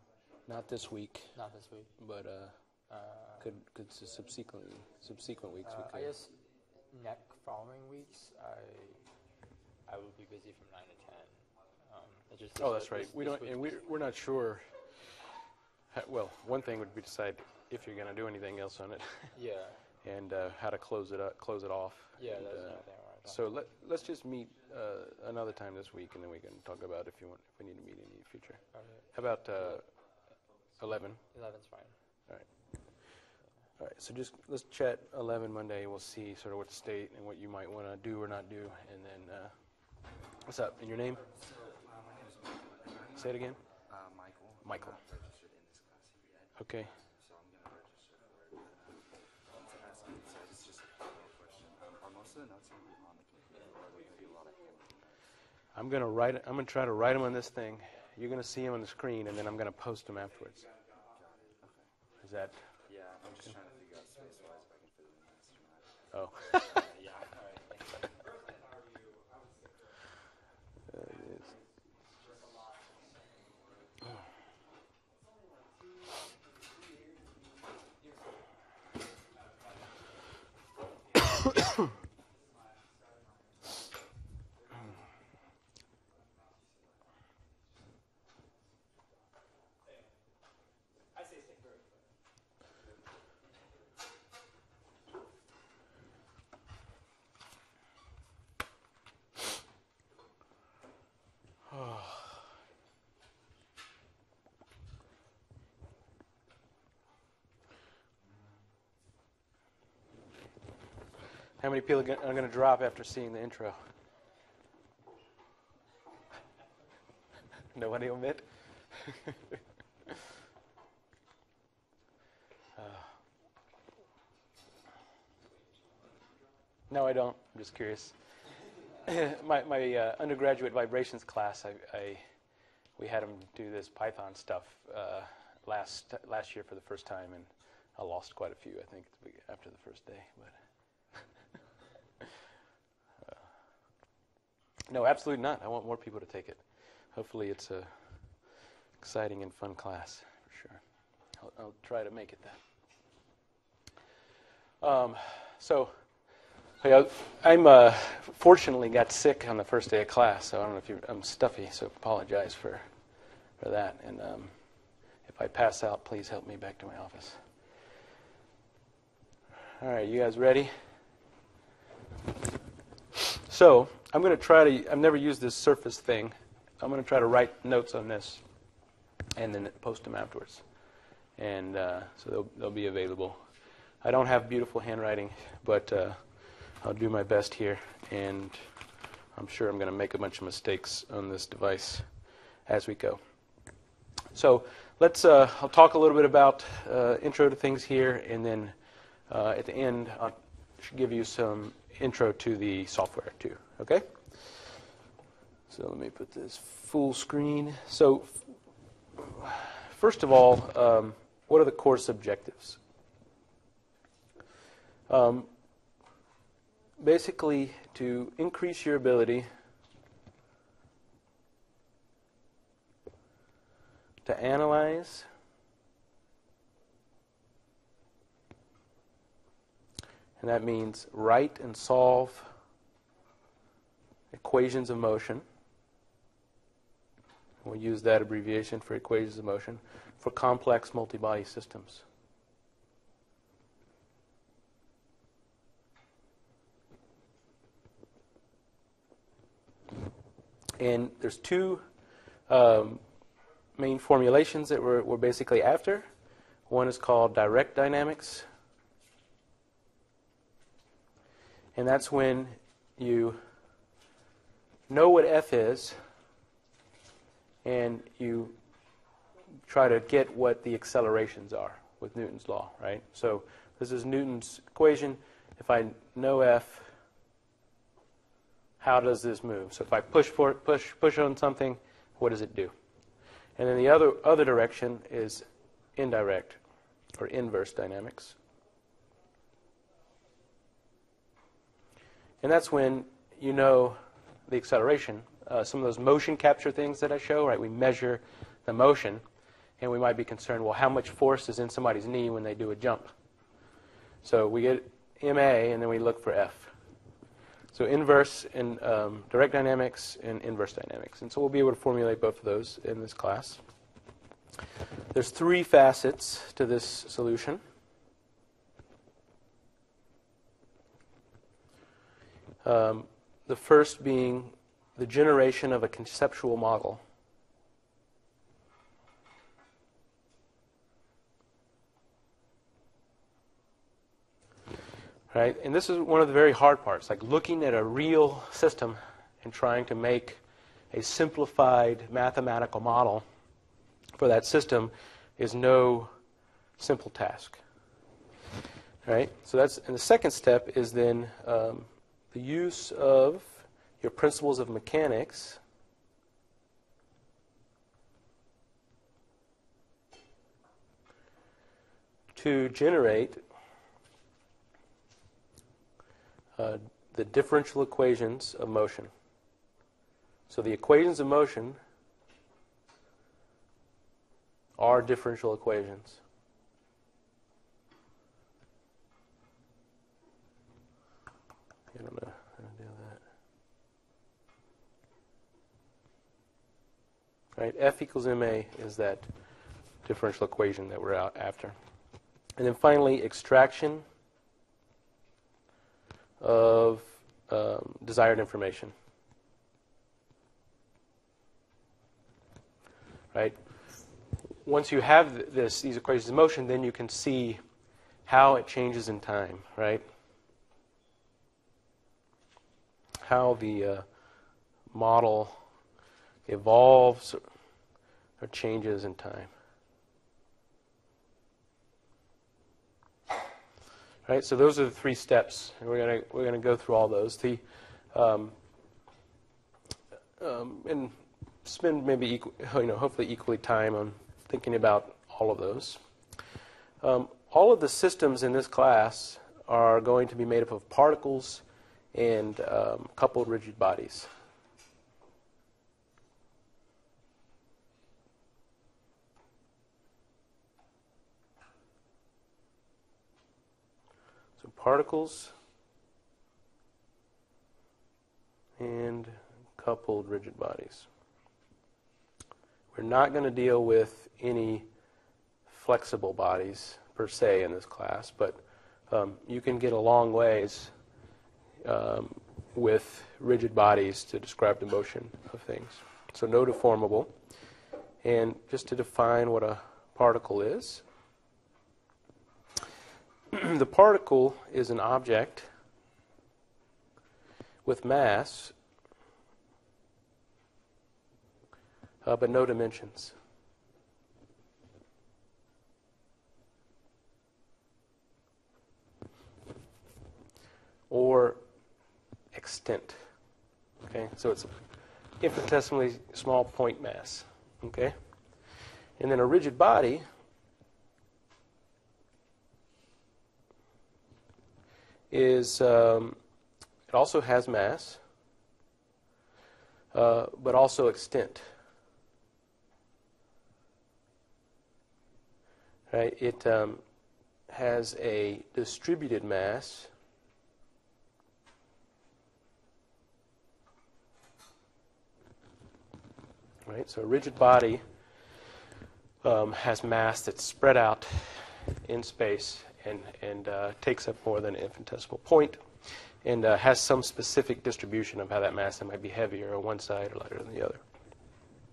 Not this week, Not this week. but uh, Uh, could could subsequently subsequent weeks uh, we I could. guess next following weeks, I I will be busy from 9 to 10. It just Oh, that's right. this- We this don't, and we're we're not sure. Ha- Well, one thing would be decide if you're going to do anything else on it, (laughs) Yeah, (laughs) and uh, how to close it up, close it off. yeah, And, that's uh, another thing I want to talk So let, let's just meet uh, another time this week, and then we can talk about if you want, if we need to meet in the future. about. How about uh, 11? Eleven's fine. All right. All right, so just, let's chat 11 Monday, we'll see sort of what the state and what you might want to do or not do, and then, uh, what's up, and your name? So, uh, my name is Michael. Say it again? Uh, Michael. Michael. I'm not registered in this class here yet, Okay. so I'm gonna register for it. Um, to ask you, so it's just a question. Um, are most of the notes gonna be on the computer, or are there gonna be a lot of handwritten notes? I'm going to write, I'm going to try to write them on this thing. You're going to see them on the screen, and then I'm going to post them afterwards. Okay. Is that, Yeah, I'm just trying to figure out space-wise if I can fit it in oh. (laughs) How many people are going to drop after seeing the intro? (laughs) Nobody omit? (laughs) Uh, no, I don't. I'm just curious. (laughs) my my uh, undergraduate vibrations class, I, I we had them do this Python stuff uh, last last year for the first time, and I lost quite a few. I think after the first day, but. No, absolutely not. I want more people to take it. Hopefully, it's a exciting and fun class for sure. I'll, I'll try to make it that. Um, so, I'm uh, fortunately got sick on the first day of class, so I don't know if you I'm stuffy, so apologize for for that. And um, if I pass out, please help me back to my office. All right, you guys ready? So I'm going to try to. I've never used this Surface thing. I'm going to try to write notes on this, and then post them afterwards, and uh, so they'll they'll be available. I don't have beautiful handwriting, but uh, I'll do my best here, and I'm sure I'm going to make a bunch of mistakes on this device as we go. So let's. Uh, I'll talk a little bit about uh, intro to things here, and then uh, at the end I'll give you some intro to the software too. Okay. So let me put this full screen. So first of all, um, what are the course objectives? Um, basically, to increase your ability to analyze and that means write and solve equations of motion. We'll use that abbreviation for equations of motion for complex multi-body systems. And there's two um, main formulations that we're, we're basically after. One is called direct dynamics, and that's when you know what F is and you try to get what the accelerations are with Newton's law, right? So this is Newton's equation. If I know F, how does this move? So if I push for push push on something, what does it do? And then the other other direction is indirect or inverse dynamics. And that's when you know the acceleration. Uh, some of those motion capture things that I show, right? We measure the motion, and we might be concerned, well, how much force is in somebody's knee when they do a jump? So we get MA, and then we look for F. So inverse and um, direct dynamics and inverse dynamics. And so we'll be able to formulate both of those in this class. There's three facets to this solution. Um, the first being the generation of a conceptual model. Right? And this is one of the very hard parts, like looking at a real system and trying to make a simplified mathematical model for that system is no simple task. Right? So that's and the second step is then um, the use of your principles of mechanics to generate uh, the differential equations of motion. So the equations of motion are differential equations. That. Right, F equals ma is that differential equation that we're out after. And then finally, extraction of um, desired information. Right? Once you have this, these equations in motion, then you can see how it changes in time, right? How the uh, model evolves or changes in time. Right, so those are the three steps, and we're going to we're to go through all those. The um, um, and spend maybe equal, you know hopefully equally time on thinking about all of those. Um, all of the systems in this class are going to be made up of particles and um, coupled rigid bodies. So particles and coupled rigid bodies. We're not going to deal with any flexible bodies per se in this class, but um, you can get a long ways um, with rigid bodies to describe the motion of things. So no deformable. And just to define what a particle is, (clears throat) the particle is an object with mass, uh, but no dimensions. Or extent. Okay, so it's infinitesimally small point mass. Okay, and then a rigid body is um, it also has mass, uh, but also extent. Right? It um, has a distributed mass. Right? So a rigid body um, has mass that's spread out in space and, and uh, takes up more than an infinitesimal point and uh, has some specific distribution of how that mass might be heavier on one side or lighter than the other.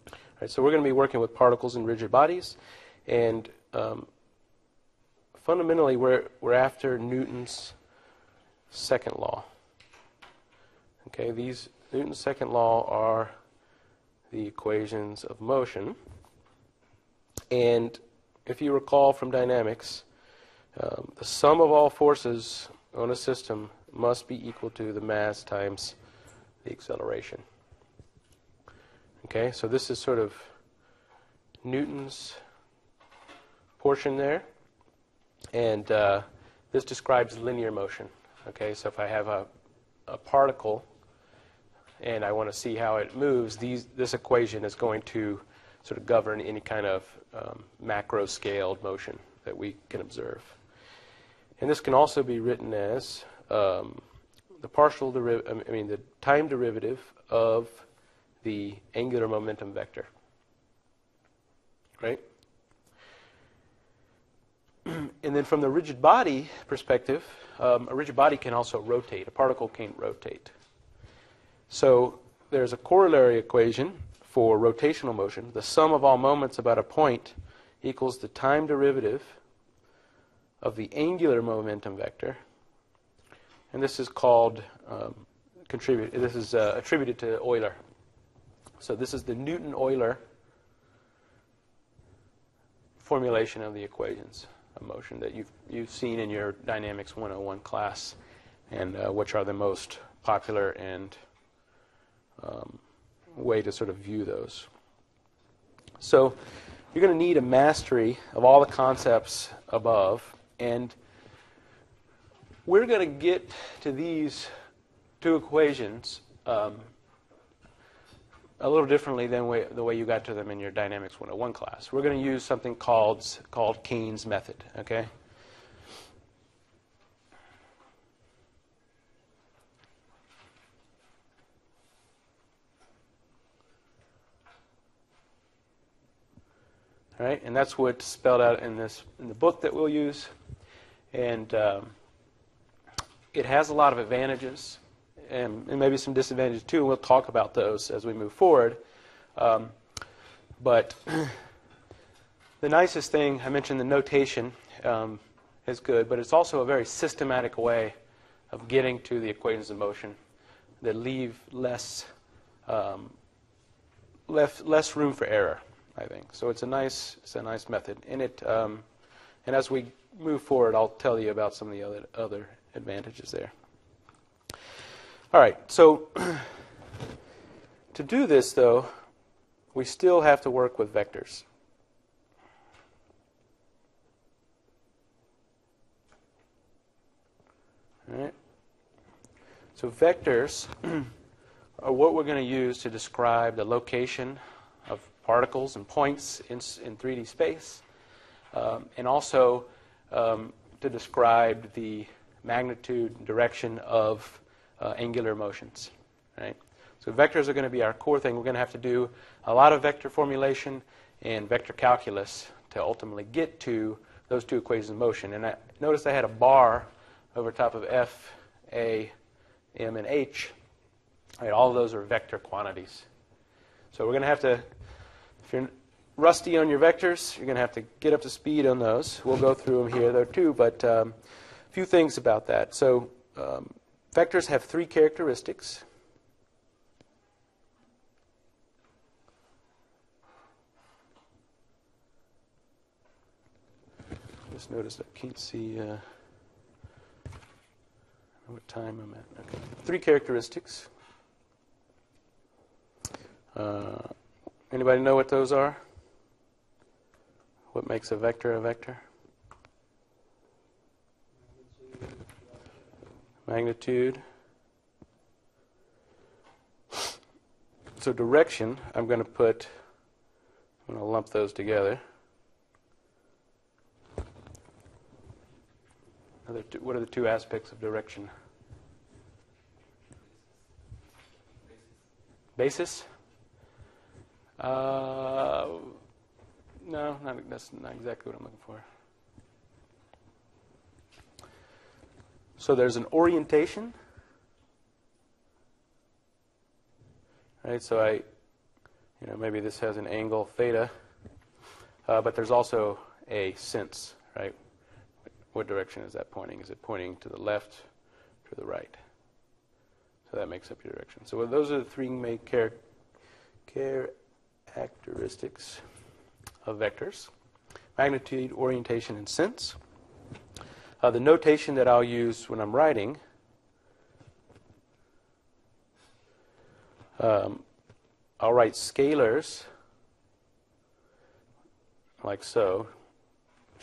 All right, so we're going to be working with particles in rigid bodies, and um, fundamentally we're, we're after Newton's second law. Okay, these Newton's second law are the equations of motion. And if you recall from dynamics, um, the sum of all forces on a system must be equal to the mass times the acceleration. Okay, so this is sort of Newton's portion there, and uh, this describes linear motion. Okay, so if I have a, a particle and I want to see how it moves, these, this equation is going to sort of govern any kind of um, macro scaled motion that we can observe. And this can also be written as um, the partial derivative, I mean, the time derivative of the angular momentum vector. Right? (clears throat) and then from the rigid body perspective, um, a rigid body can also rotate. A particle can't rotate. So there's a corollary equation for rotational motion. The sum of all moments about a point equals the time derivative of the angular momentum vector. And this is called, um, contribute, this is uh, attributed to Euler. So this is the Newton-Euler formulation of the equations of motion that you've, you've seen in your Dynamics 101 class, and uh, which are the most popular and um, way to sort of view those. So you're going to need a mastery of all the concepts above, and we're going to get to these two equations um, a little differently than way, the way you got to them in your Dynamics 101 class. We're going to use something called, called Kane's method, okay? And that's what's spelled out in this in the book that we'll use, and um, it has a lot of advantages and, and, maybe some disadvantages too. And we'll talk about those as we move forward. Um, but (clears throat) the nicest thing I mentioned the notation um, is good, but it's also a very systematic way of getting to the equations of motion that leave less um, less less room for error. I think. So it's a nice, it's a nice method. And it, um, and as we move forward, I'll tell you about some of the other other advantages there. All right. So (clears throat) to do this, though, we still have to work with vectors. All right. So vectors (clears throat) are what we're going to use to describe the location particles and points in, in 3D space, um, and also um, to describe the magnitude and direction of uh, angular motions. Right? So vectors are going to be our core thing. We're going to have to do a lot of vector formulation and vector calculus to ultimately get to those two equations of motion. And I noticed I had a bar over top of F, A, M, and H. Right, all of those are vector quantities. So we're going to have to if you're rusty on your vectors, you're going to have to get up to speed on those. We'll go through them here, though, too, but um, a few things about that. So, um, vectors have three characteristics. Just noticed I can't see uh, what time I'm at. Okay. Three characteristics. Uh, Anybody know what those are? What makes a vector a vector? Magnitude. So direction, I'm going to put, I'm going to lump those together. What are the two aspects of direction? Basis? Uh, no, not, that's not exactly what I'm looking for. So there's an orientation. Right, so I, you know, maybe this has an angle theta, uh, but there's also a sense, right? What direction is that pointing? Is it pointing to the left, to the right? So that makes up your direction. So those are the three main care, char- characteristics of vectors magnitude, orientation, and sense. Uh, the notation that I'll use when I'm writing um, I'll write scalars like so,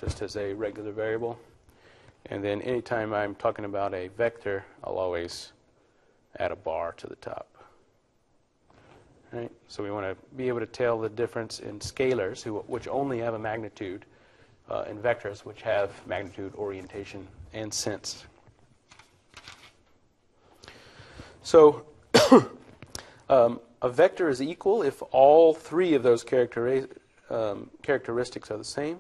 just as a regular variable. And then anytime I'm talking about a vector, I'll always add a bar to the top. Right? So we want to be able to tell the difference in scalars, who, which only have a magnitude, uh, and vectors, which have magnitude, orientation, and sense. So (coughs) um, a vector is equal if all three of those characteri- um, characteristics are the same.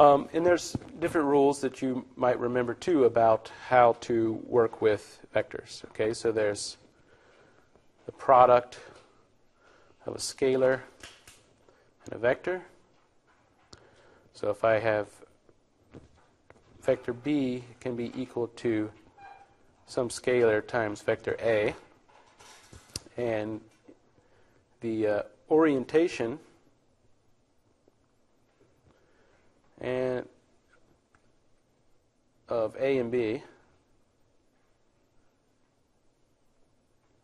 Um, and there's different rules that you might remember too about how to work with vectors. Okay, so there's the product of a scalar and a vector. So if I have vector b can be equal to some scalar times vector a, and the uh, orientation and of A and B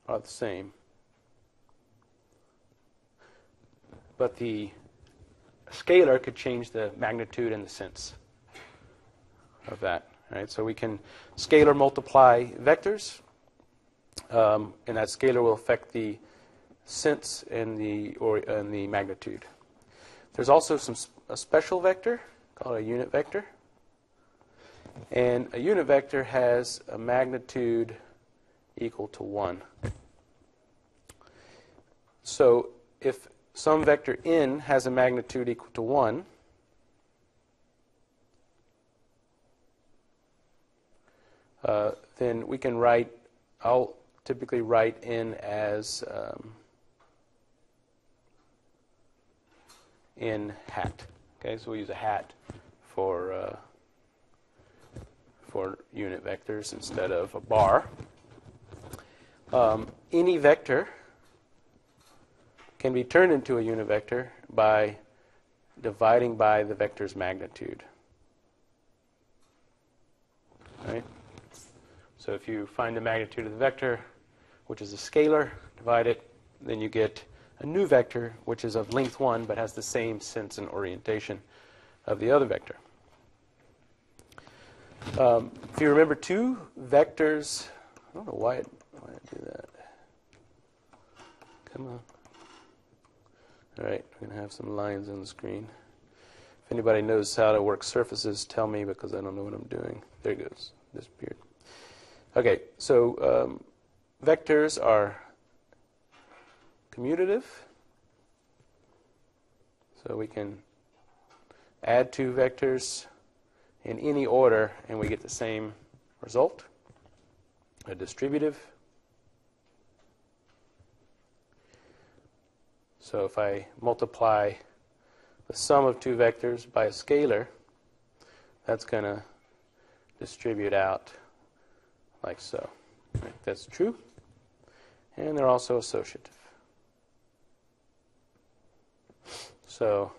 are the same. But the scalar could change the magnitude and the sense of that. Right? So we can scalar multiply vectors, um, and that scalar will affect the sense and the, or, and the magnitude. There's also some a special vector called a unit vector. And a unit vector has a magnitude equal to 1. So if some vector n has a magnitude equal to 1, uh, then we can write, I'll typically write n as um, n hat. Okay, so we use a hat for uh, for unit vectors instead of a bar. Um, any vector can be turned into a unit vector by dividing by the vector's magnitude. Right? So if you find the magnitude of the vector, which is a scalar, divide it, then you get a new vector, which is of length 1 but has the same sense and orientation of the other vector. Um, if you remember two vectors, I don't know why, it, why I do that. Come on. All right, we're going to have some lines on the screen. If anybody knows how to work surfaces, tell me because I don't know what I'm doing. There it goes, disappeared. Okay, so um, vectors are commutative. So we can add two vectors in any order and we get the same result. A distributive. So if I multiply the sum of two vectors by a scalar, that's going to distribute out like so. Right, that's true. And they're also associative. So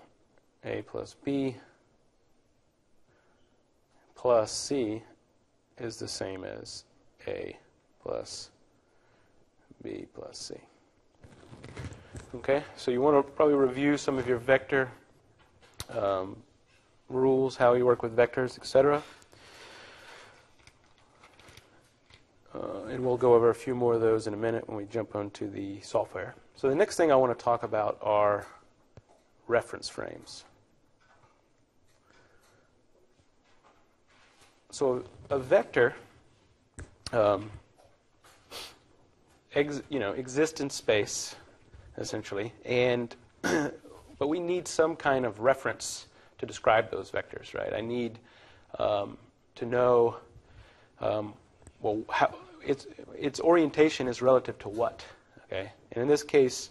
A plus B plus C is the same as A plus B plus C. Okay, so you want to probably review some of your vector um, rules, how you work with vectors, etc. Uh, and we'll go over a few more of those in a minute when we jump onto the software. So the next thing I want to talk about are reference frames. So a vector, um, ex, you know, exists in space, essentially, and (clears throat) but we need some kind of reference to describe those vectors, right? I need um, to know, um, well, how, its its orientation is relative to what, okay? And in this case,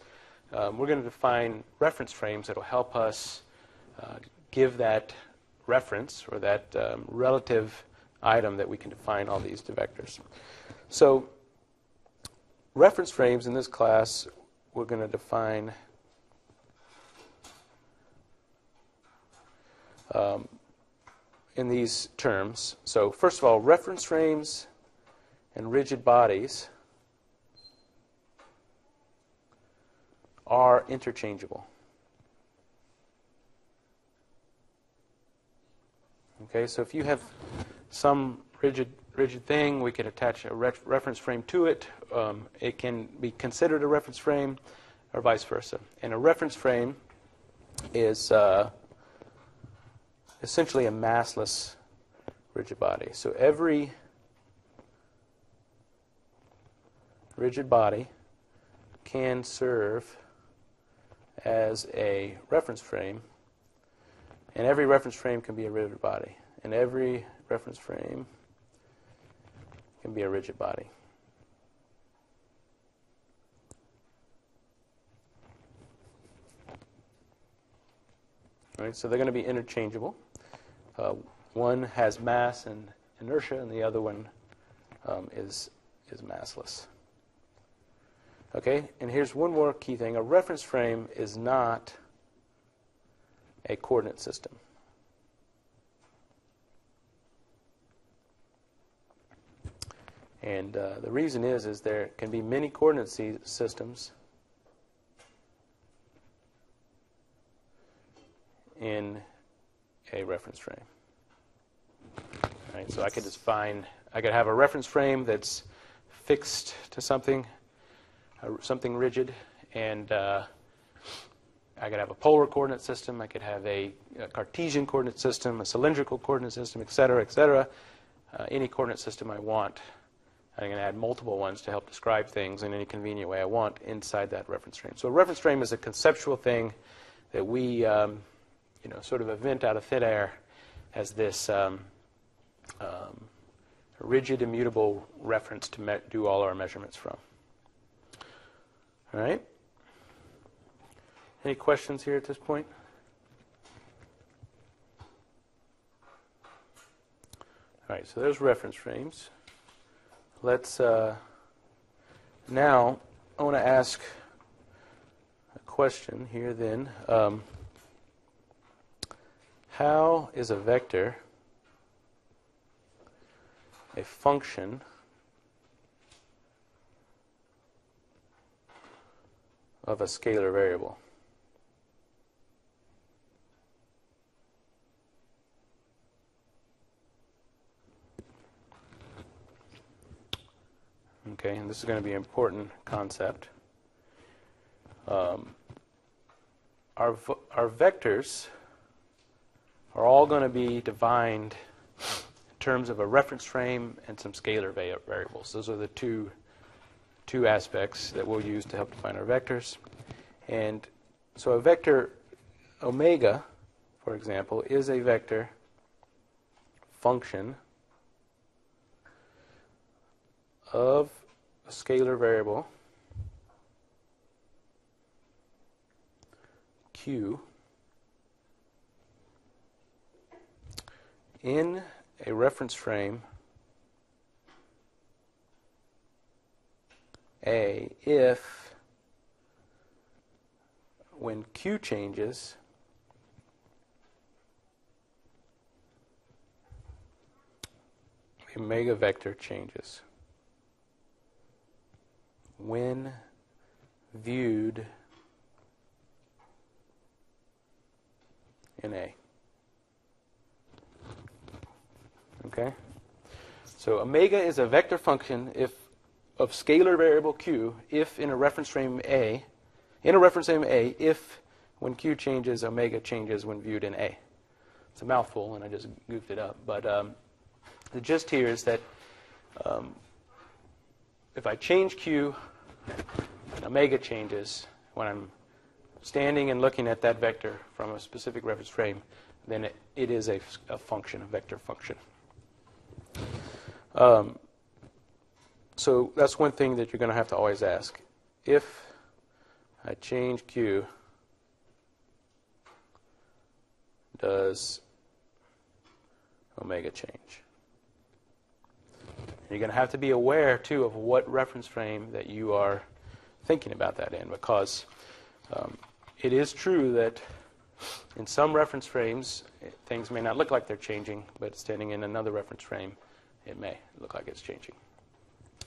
um, we're going to define reference frames that will help us uh, give that reference or that um, relative item that we can define all these to vectors. So reference frames in this class, we're going to define um, in these terms. So first of all, reference frames and rigid bodies are interchangeable. Okay, so if you have some rigid rigid thing, we could attach a re reference frame to it. Um, it can be considered a reference frame, or vice versa. And a reference frame is uh, essentially a massless rigid body. So every rigid body can serve as a reference frame And every reference frame can be a rigid body. And every reference frame can be a rigid body. Right, so they're going to be interchangeable. Uh, one has mass and inertia, and the other one um, is, is massless. Okay, and here's one more key thing. A reference frame is not a coordinate system. And uh, the reason is, is there can be many coordinate systems in a reference frame. Right, so I could just find, I could have a reference frame that's fixed to something, something rigid, and uh, I could have a polar coordinate system, I could have a, a, Cartesian coordinate system, a cylindrical coordinate system, et cetera, et cetera. Uh, any coordinate system I want. I'm going to add multiple ones to help describe things in any convenient way I want inside that reference frame. So a reference frame is a conceptual thing that we um, you know, sort of event out of thin air as this um, um, rigid, immutable reference to do all our measurements from. All right? Any questions here at this point? All right, so there's reference frames. Let's uh, now, I want to ask a question here then. Um, how is a vector a function of a scalar variable? Okay, and this is going to be an important concept. Um, our, our vectors are all going to be defined in terms of a reference frame and some scalar va- variables. Those are the two, two aspects that we'll use to help define our vectors. And so a vector omega, for example, is a vector function of a scalar variable q in a reference frame A if when Q changes the omega vector changes when viewed in A. Okay? So omega is a vector function if of scalar variable q if in a reference frame A, in a reference frame A, if when q changes, omega changes when viewed in A. It's a mouthful, and I just goofed it up. But um, the gist here is that um, if I change q, omega changes when I'm standing and looking at that vector from a specific reference frame, then it, it is a, a function, a vector function. Um, so that's one thing that you're going to have to always ask. If I change Q, does omega change? You're going to have to be aware, too, of what reference frame that you are thinking about that in, because um, it is true that in some reference frames, things may not look like they're changing, but standing in another reference frame, it may look like it's changing.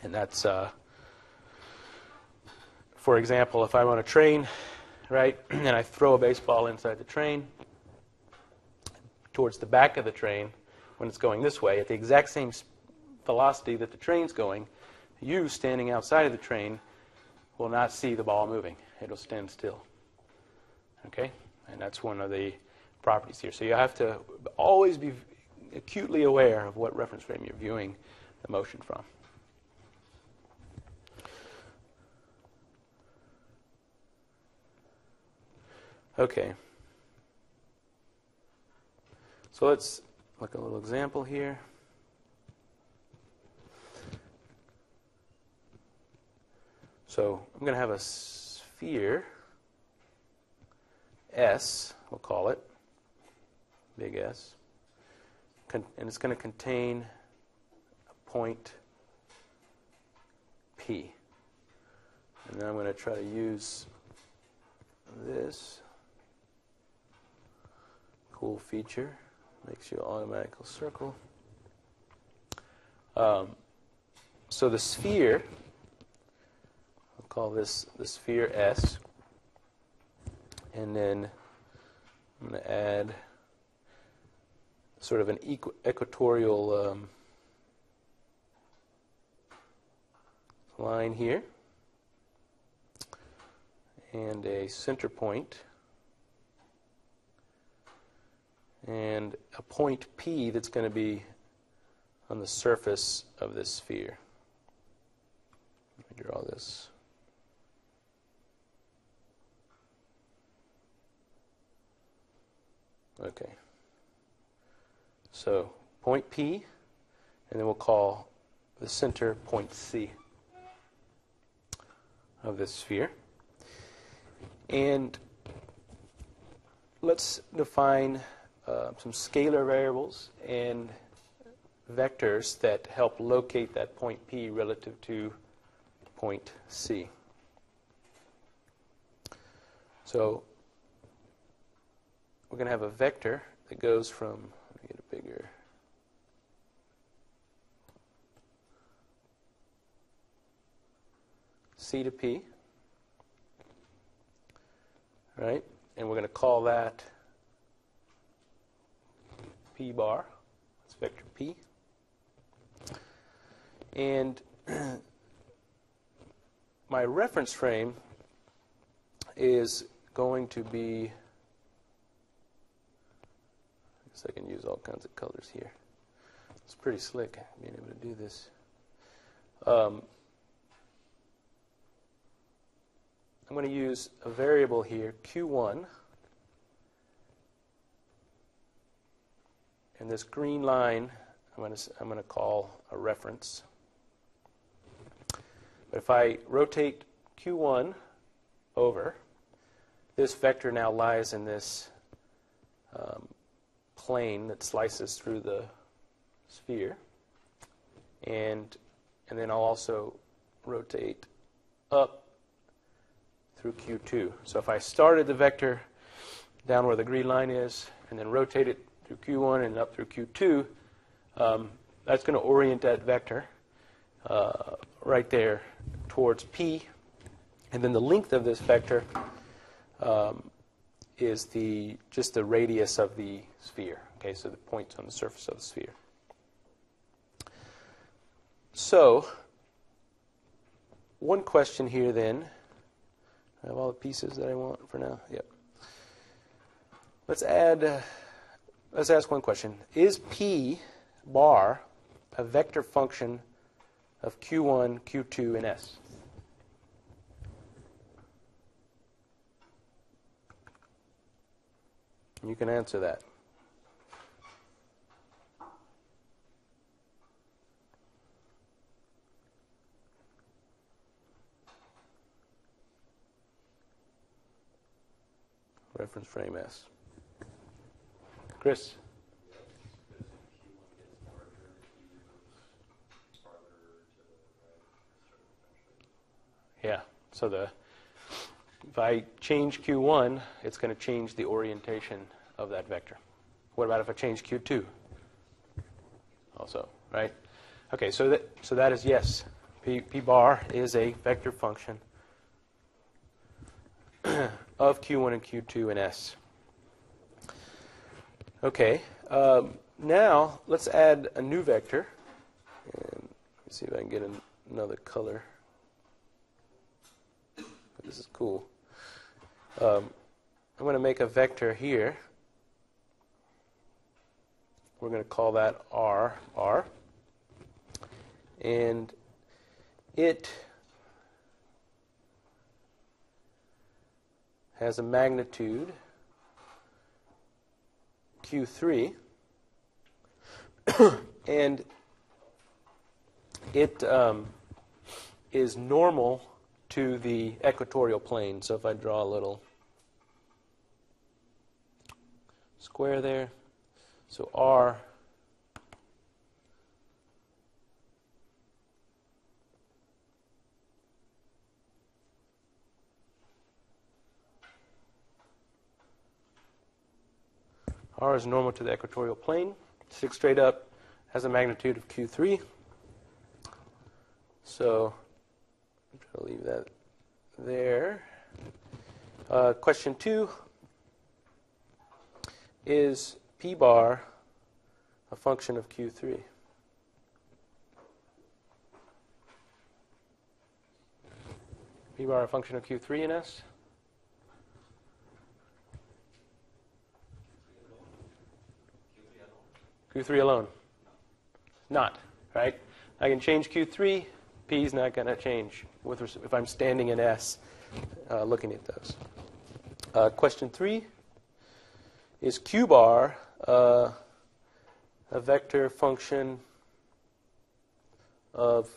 And that's, uh, for example, if I'm on a train, right, (clears throat) and I throw a baseball inside the train, towards the back of the train, when it's going this way, at the exact same velocity that the train's going, you standing outside of the train will not see the ball moving. It'll stand still. Okay? And that's one of the properties here. So you have to always be acutely aware of what reference frame you're viewing the motion from. Okay. So let's look at a little example here. So I'm going to have a sphere, S, we'll call it, big S, and it's going to contain a point P. And then I'm going to try to use this cool feature. Makes you automatically circle. Um, so the sphere, I'll call this the sphere S. And then I'm going to add sort of an equ- equatorial um, line here and a center point and a point P that's going to be on the surface of this sphere. Let me draw this. Okay. So point P, and then we'll call the center point C of this sphere. And let's define uh, some scalar variables and vectors that help locate that point P relative to point C. So we're going to have a vector that goes from, let me get a bigger, C to P, right? And we're going to call that P bar. That's vector P. And (clears throat) my reference frame is going to be, I guess I can use all kinds of colors here. It's pretty slick being able to do this. Um, I'm going to use a variable here, q1. And this green line, I'm going to, I'm going to call a reference. But if I rotate q1 over, this vector now lies in this um, plane that slices through the sphere. And, and then I'll also rotate up through Q2. So if I started the vector down where the green line is and then rotate it through Q1 and up through Q2, um, that's going to orient that vector uh, right there towards P. And then the length of this vector um, is the just the radius of the sphere. Okay, so the points on the surface of the sphere. So, one question here then I have all the pieces that I want for now. Yep. Let's add. Uh, let's ask one question: Is p bar a vector function of q1, q2, and s? You can answer that. reference frame S. Chris? Yeah, so the if I change Q1, it's going to change the orientation of that vector. What about if I change Q2? Also, right? Okay, so that so that is yes. P, P bar is a vector function (clears throat) of Q1 and Q2 and S. Okay, um, now let's add a new vector. And let's see if I can get an, another color. This is cool. Um, I'm going to make a vector here. We're going to call that R, R. And it has a magnitude Q3, (coughs) and it um, is normal to the equatorial plane. So if I draw a little square there, so R R is normal to the equatorial plane. 6 straight up has a magnitude of Q3. So I'm to leave that there. Uh, question 2 Is P bar a function of Q3? P bar a function of Q3 in S? Q3 alone? Not, right? I can change Q3. P is not going to change with if I'm standing in S uh, looking at those. Uh, question three is Q bar uh, a vector function of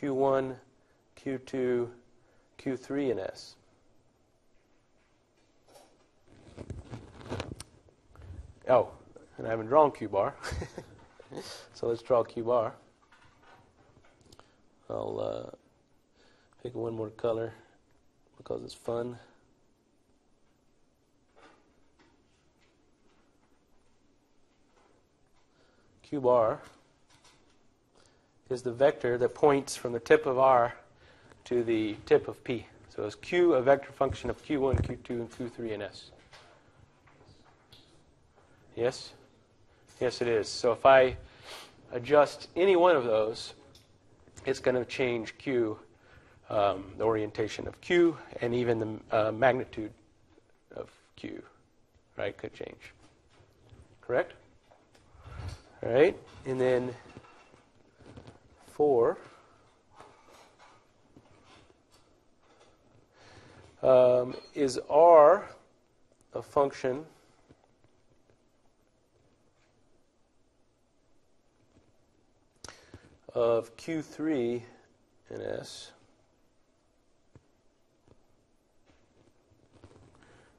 Q1, Q2, Q3 in S? Oh, and I haven't drawn Q bar. (laughs) so let's draw Q bar. I'll uh, pick one more color because it's fun. Q bar is the vector that points from the tip of R to the tip of P. So is Q a vector function of Q1, Q2, and Q3 and S? Yes? Yes, it is. So if I adjust any one of those, it's going to change Q, um, the orientation of Q, and even the uh, magnitude of Q, right, could change. Correct? All right, and then four. Um, is R a function of Q3 in S?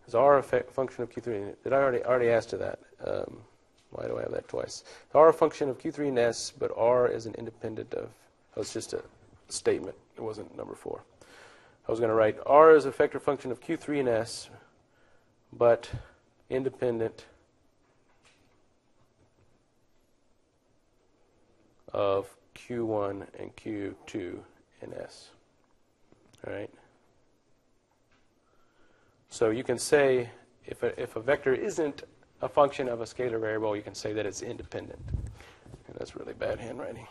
Is R a function of Q3? Did I already already asked you that? Um, why do I have that twice? R a function of Q3 in S, but R is an independent of. Oh, it's just a statement. It wasn't number four. I was going to write R is a vector function of Q3 in S, but independent of Q1 and Q2 in S. All right. So you can say if a, if a vector isn't a function of a scalar variable, you can say that it's independent. And that's really bad handwriting.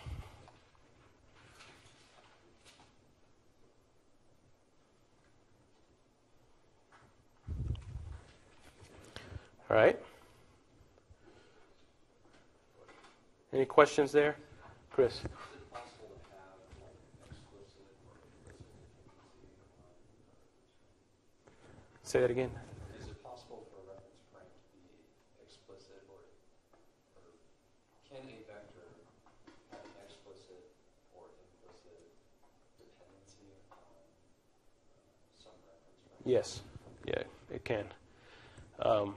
All right. Any questions there? Chris? Say that again. Is it possible for a reference frame to be explicit or, or can a vector have an explicit or implicit dependency on uh, some reference frame? Yes. Yeah, it can. Um,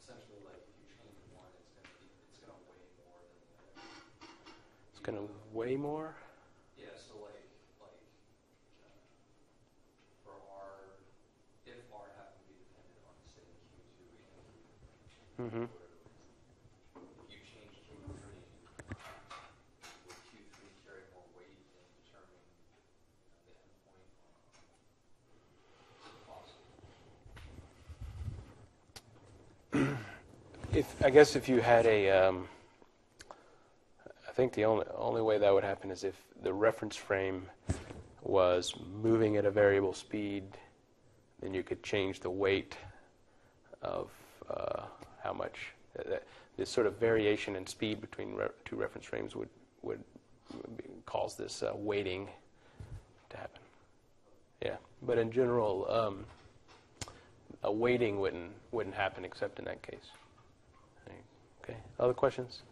Essentially, like if you change one, it's going to be, it's going to weigh more than the other. Going to weigh more. Yeah, so like, like, uh, for R, if R happened to be dependent on, say, Q2 and Q3, Mm-hmm. you change Q3, would Q3 carry more weight in determining you know, the endpoint? Is it possible? If I guess if you had a, um, I think the only only way that would happen is if the reference frame was moving at a variable speed, then you could change the weight of uh, how much uh, this sort of variation in speed between re- two reference frames would would cause this uh, weighting to happen. Yeah, but in general, um, a weighting wouldn't wouldn't happen except in that case. Okay. Other questions?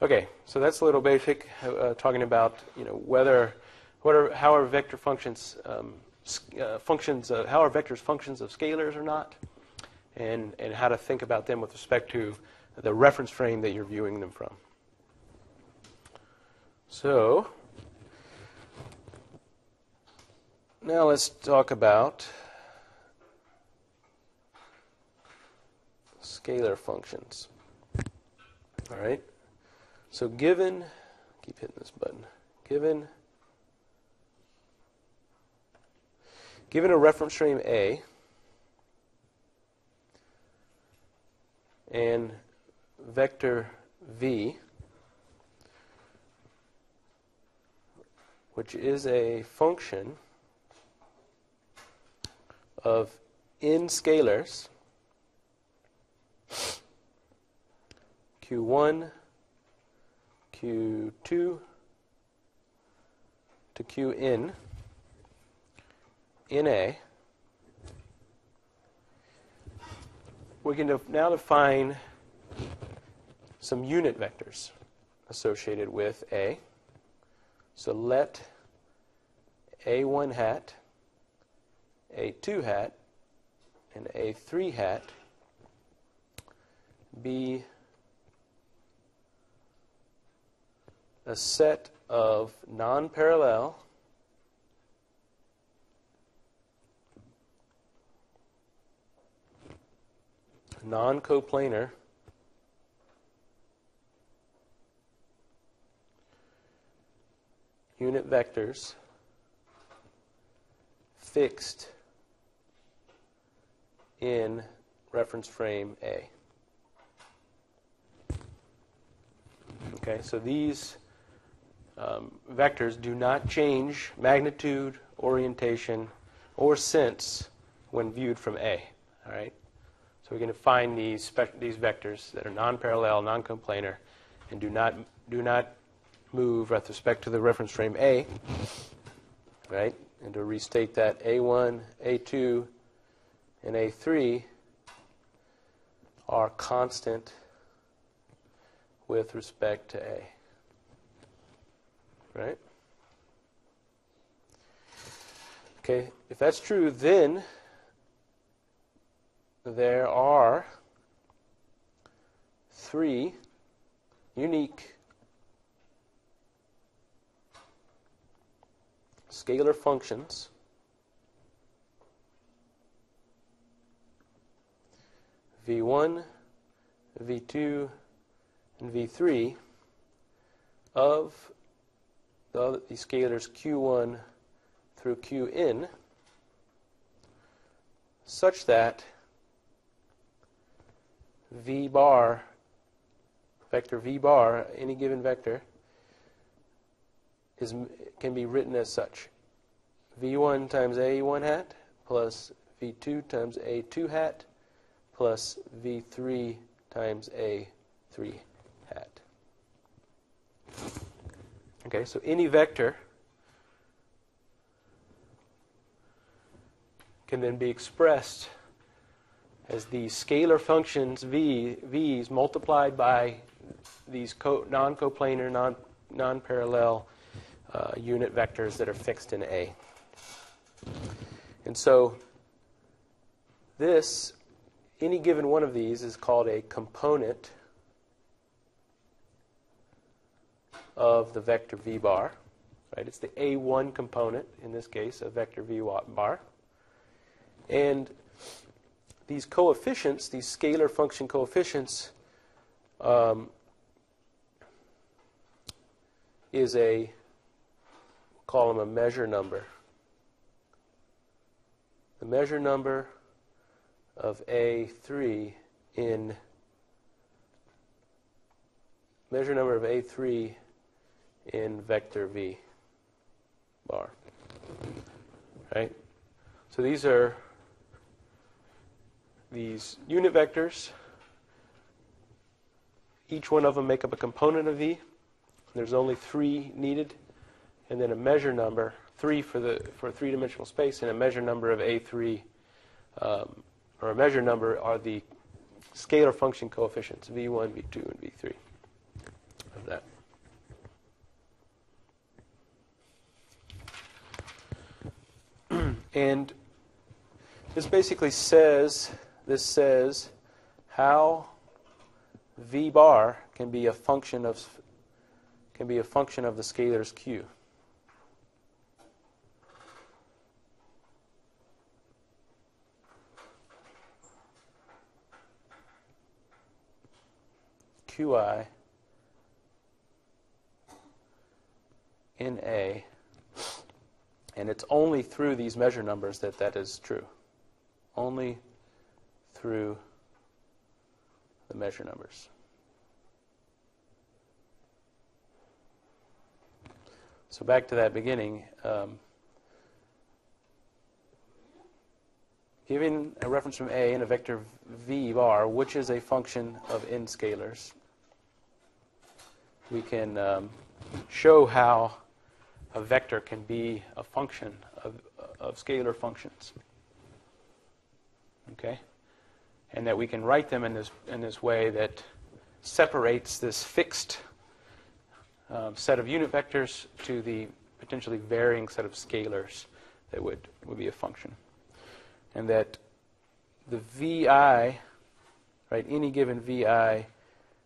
Okay, so that's a little basic, uh, talking about you know whether, what are, how are vector functions um, uh, functions uh, how are vectors functions of scalars or not, and and how to think about them with respect to the reference frame that you're viewing them from. So now let's talk about scalar functions. All right. So given, keep hitting this button, given, given a reference frame A and vector V, which is a function of n scalars, Q1, Q2 to Qn in A, we can def- now define some unit vectors associated with A. So let A1 hat, A2 hat, and A3 hat be a set of non-parallel non-coplanar unit vectors fixed in reference frame A. Okay, so these um, vectors do not change magnitude, orientation, or sense when viewed from A. All right, so we're going to find these these vectors that are non-parallel, non-coplanar, and do not do not move with respect to the reference frame A. Right, and to restate that, A1, A2, and A3 are constant with respect to A. Right? Okay, if that's true, then there are three unique scalar functions v1, v2, and v3 of the, the scalars q1 through qn such that v bar, vector v bar, any given vector, is, can be written as such. v1 times a1 hat plus v2 times a2 hat plus v3 times a3 hat. Okay, so any vector can then be expressed as these scalar functions v v's multiplied by these co- non-coplanar, non non-parallel uh, unit vectors that are fixed in A. And so this, any given one of these, is called a component of the vector v bar. Right? It's the A1 component, in this case, of vector v bar. And these coefficients, these scalar function coefficients, um, is a, call them a measure number. The measure number of A3 in, measure number of A3 in vector V bar. Right? So these are these unit vectors. Each one of them make up a component of V. There's only three needed, and then a measure number, three for the for three-dimensional space, and a measure number of A3, um, or a measure number are the scalar function coefficients V1, V2, and V3. of that. And this basically says this says how v bar can be a function of can be a function of the scalars q. qi in A, and it's only through these measure numbers that that is true. Only through the measure numbers. So back to that beginning. Um, given a reference from A and a vector v bar, which is a function of n scalars, we can um, show how a vector can be a function of, of scalar functions. Okay? And that we can write them in this, in this way that separates this fixed um, set of unit vectors to the potentially varying set of scalars that would, would be a function. And that the vi, right, any given vi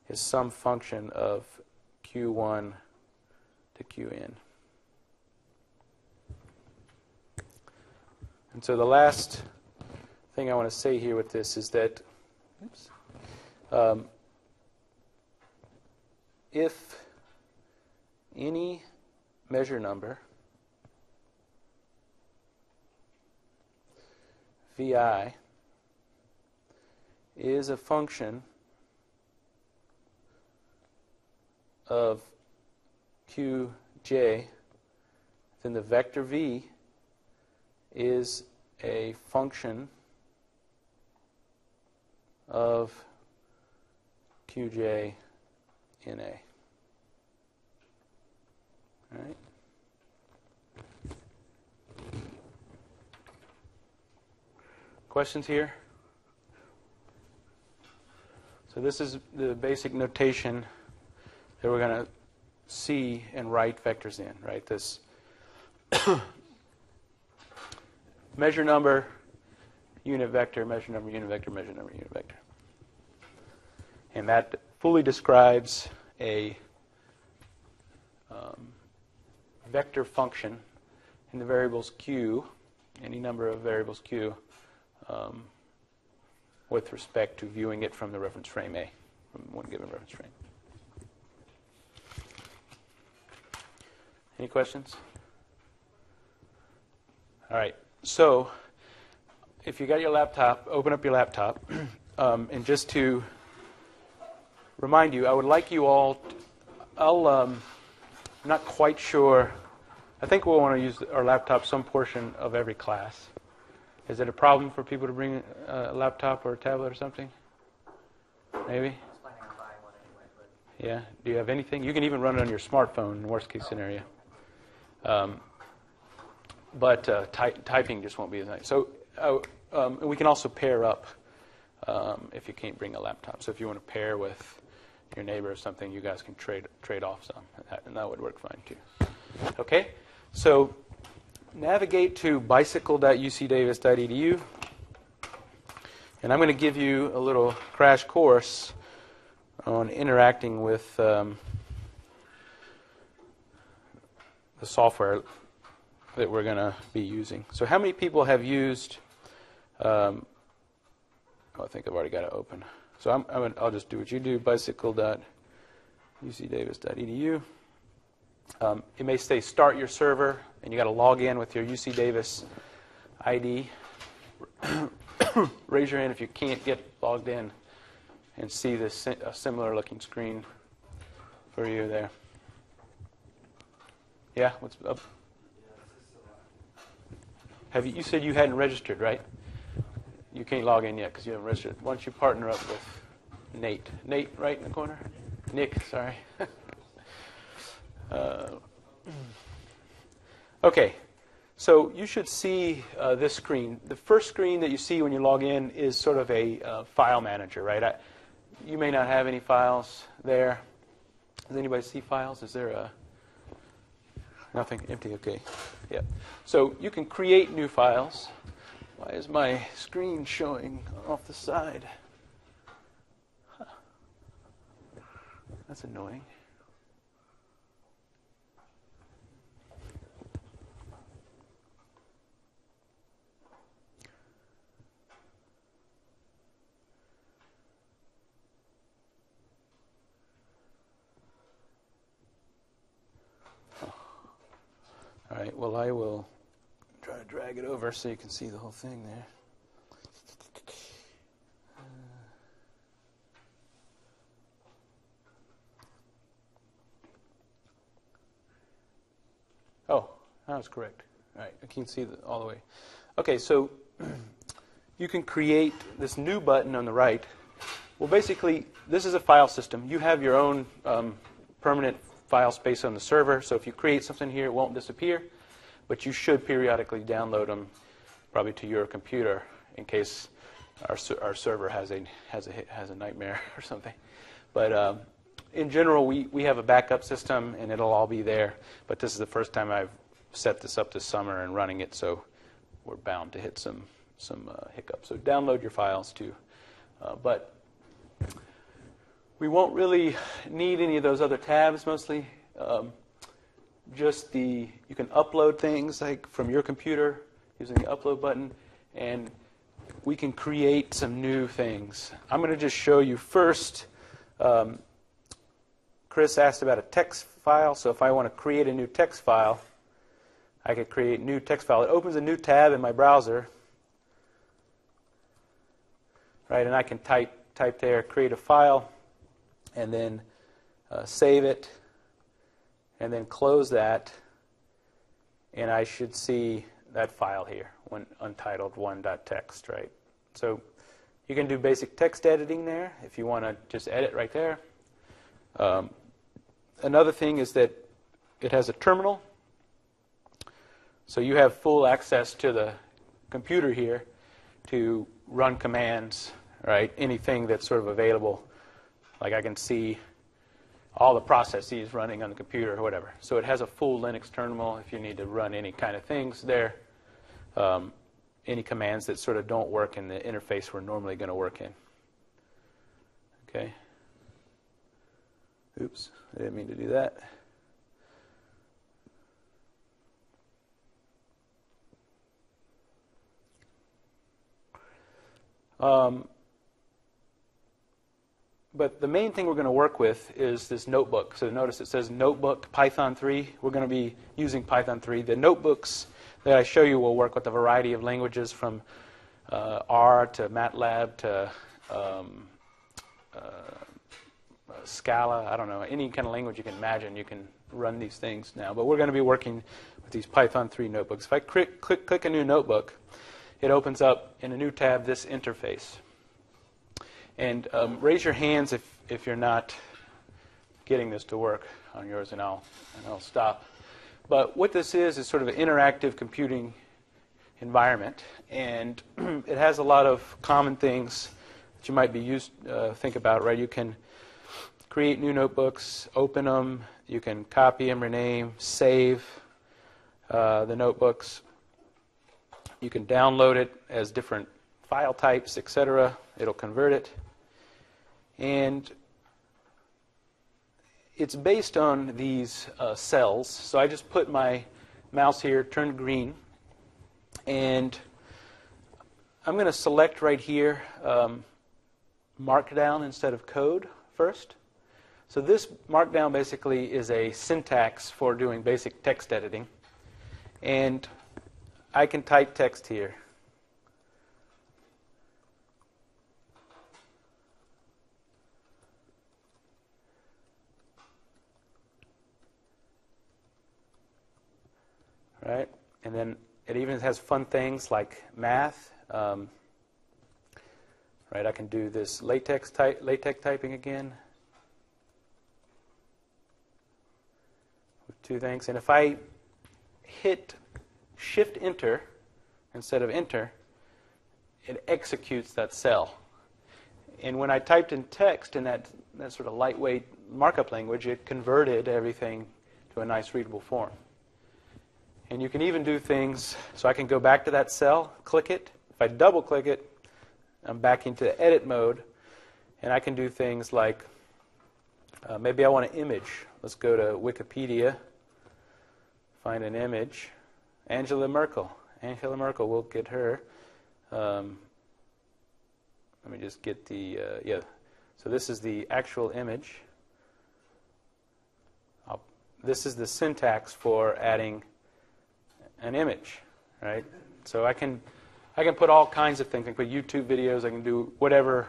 is some function of q1 to qn. And so the last thing I want to say here with this is that um, if any measure number vi is a function of qj, then the vector v is a function of qj in A. Questions here? So this is the basic notation that we're going to see and write vectors in, right? This measure number, unit vector, measure number, unit vector, measure number, unit vector. And that fully describes a um, vector function in the variables q, any number of variables q, um, with respect to viewing it from the reference frame A, from one given reference frame. Any questions? All right. So, if you got your laptop, open up your laptop, (clears throat) um, and just to remind you, I would like you all. I'll. Um, I'm not quite sure. I think we'll want to use our laptop some portion of every class. Is it a problem for people to bring a laptop or a tablet or something? Maybe. Yeah. Do you have anything? You can even run it on your smartphone. Worst case scenario. Um, but uh, ty- typing just won't be as nice. So uh, um, we can also pair up um, if you can't bring a laptop. So if you want to pair with your neighbor or something, you guys can trade trade off some, and that, and that would work fine too. Okay, so navigate to bicycle.ucdavis.edu, and I'm going to give you a little crash course on interacting with um, the software that we're going to be using. So, how many people have used? Um, oh, I think I've already got it open. So, I'm, I'm I'll just do what you do bicycle.ucdavis.edu. Um, it may say start your server, and you got to log in with your UC Davis ID. (coughs) Raise your hand if you can't get logged in and see this a similar looking screen for you there. Yeah, what's up? Have you, you said you hadn't registered, right? You can't log in yet because you haven't registered. Why don't you partner up with Nate? Nate, right in the corner? Nick, sorry. (laughs) uh, okay, so you should see uh, this screen. The first screen that you see when you log in is sort of a uh, file manager, right? I, you may not have any files there. Does anybody see files? Is there a nothing empty? Okay, yeah. So you can create new files. Why is my screen showing off the side? Huh. That's annoying. All right, well, I will try to drag it over so you can see the whole thing there. Oh, that was correct. All right, I can see the, all the way. Okay, so (clears throat) you can create this new button on the right. Well, basically, this is a file system. You have your own um, permanent file space on the server, so if you create something here, it won't disappear, but you should periodically download them probably to your computer in case our, our server has a, has, a, has a nightmare (laughs) or something. But um, in general, we, we have a backup system, and it'll all be there, but this is the first time I've set this up this summer and running it, so we're bound to hit some, some uh, hiccups. So download your files too. Uh, but we won't really need any of those other tabs mostly. Um, just the, you can upload things like from your computer using the upload button, and we can create some new things. I'm going to just show you first. Um, Chris asked about a text file, so if I want to create a new text file, I could create new text file. It opens a new tab in my browser, right? And I can type type there, create a file, and then uh, save it, and then close that, and I should see that file here, one untitled one.txt, right? So you can do basic text editing there if you want to just edit right there. Um, another thing is that it has a terminal, so you have full access to the computer here to run commands, right? Anything that's sort of available like I can see all the processes running on the computer or whatever. So it has a full Linux terminal if you need to run any kind of things there. Um, any commands that sort of don't work in the interface we're normally going to work in. Okay. Oops, I didn't mean to do that. Um, but the main thing we're going to work with is this notebook. So notice it says Notebook Python 3. We're going to be using Python 3. The notebooks that I show you will work with a variety of languages from uh, R to MATLAB to um, uh, Scala. I don't know, any kind of language you can imagine, you can run these things now. But we're going to be working with these Python 3 notebooks. If I click, click, click a new notebook, it opens up in a new tab this interface. And um, raise your hands if, if you're not getting this to work on yours, and I'll, and I'll stop. But what this is is sort of an interactive computing environment, and (clears throat) it has a lot of common things that you might be used uh, think about. Right, you can create new notebooks, open them, you can copy them, rename, save uh, the notebooks. You can download it as different file types, etc. It'll convert it. And it's based on these uh, cells. So I just put my mouse here, turned green, and I'm going to select right here um, Markdown instead of code first. So this Markdown basically is a syntax for doing basic text editing. And I can type text here. Right? And then it even has fun things like math. Um, right, I can do this latex latex typing again. With two things, and if I hit Shift Enter instead of Enter, it executes that cell. And when I typed in text in that, that sort of lightweight markup language, it converted everything to a nice readable form. And you can even do things, so I can go back to that cell, click it. If I double click it, I'm back into edit mode, and I can do things like uh, maybe I want an image. Let's go to Wikipedia, find an image. Angela Merkel. Angela Merkel, we'll get her. Um, let me just get the, uh, yeah. So this is the actual image. I'll, this is the syntax for adding an image, right? So I can, I can put all kinds of things. I can put YouTube videos. I can do whatever,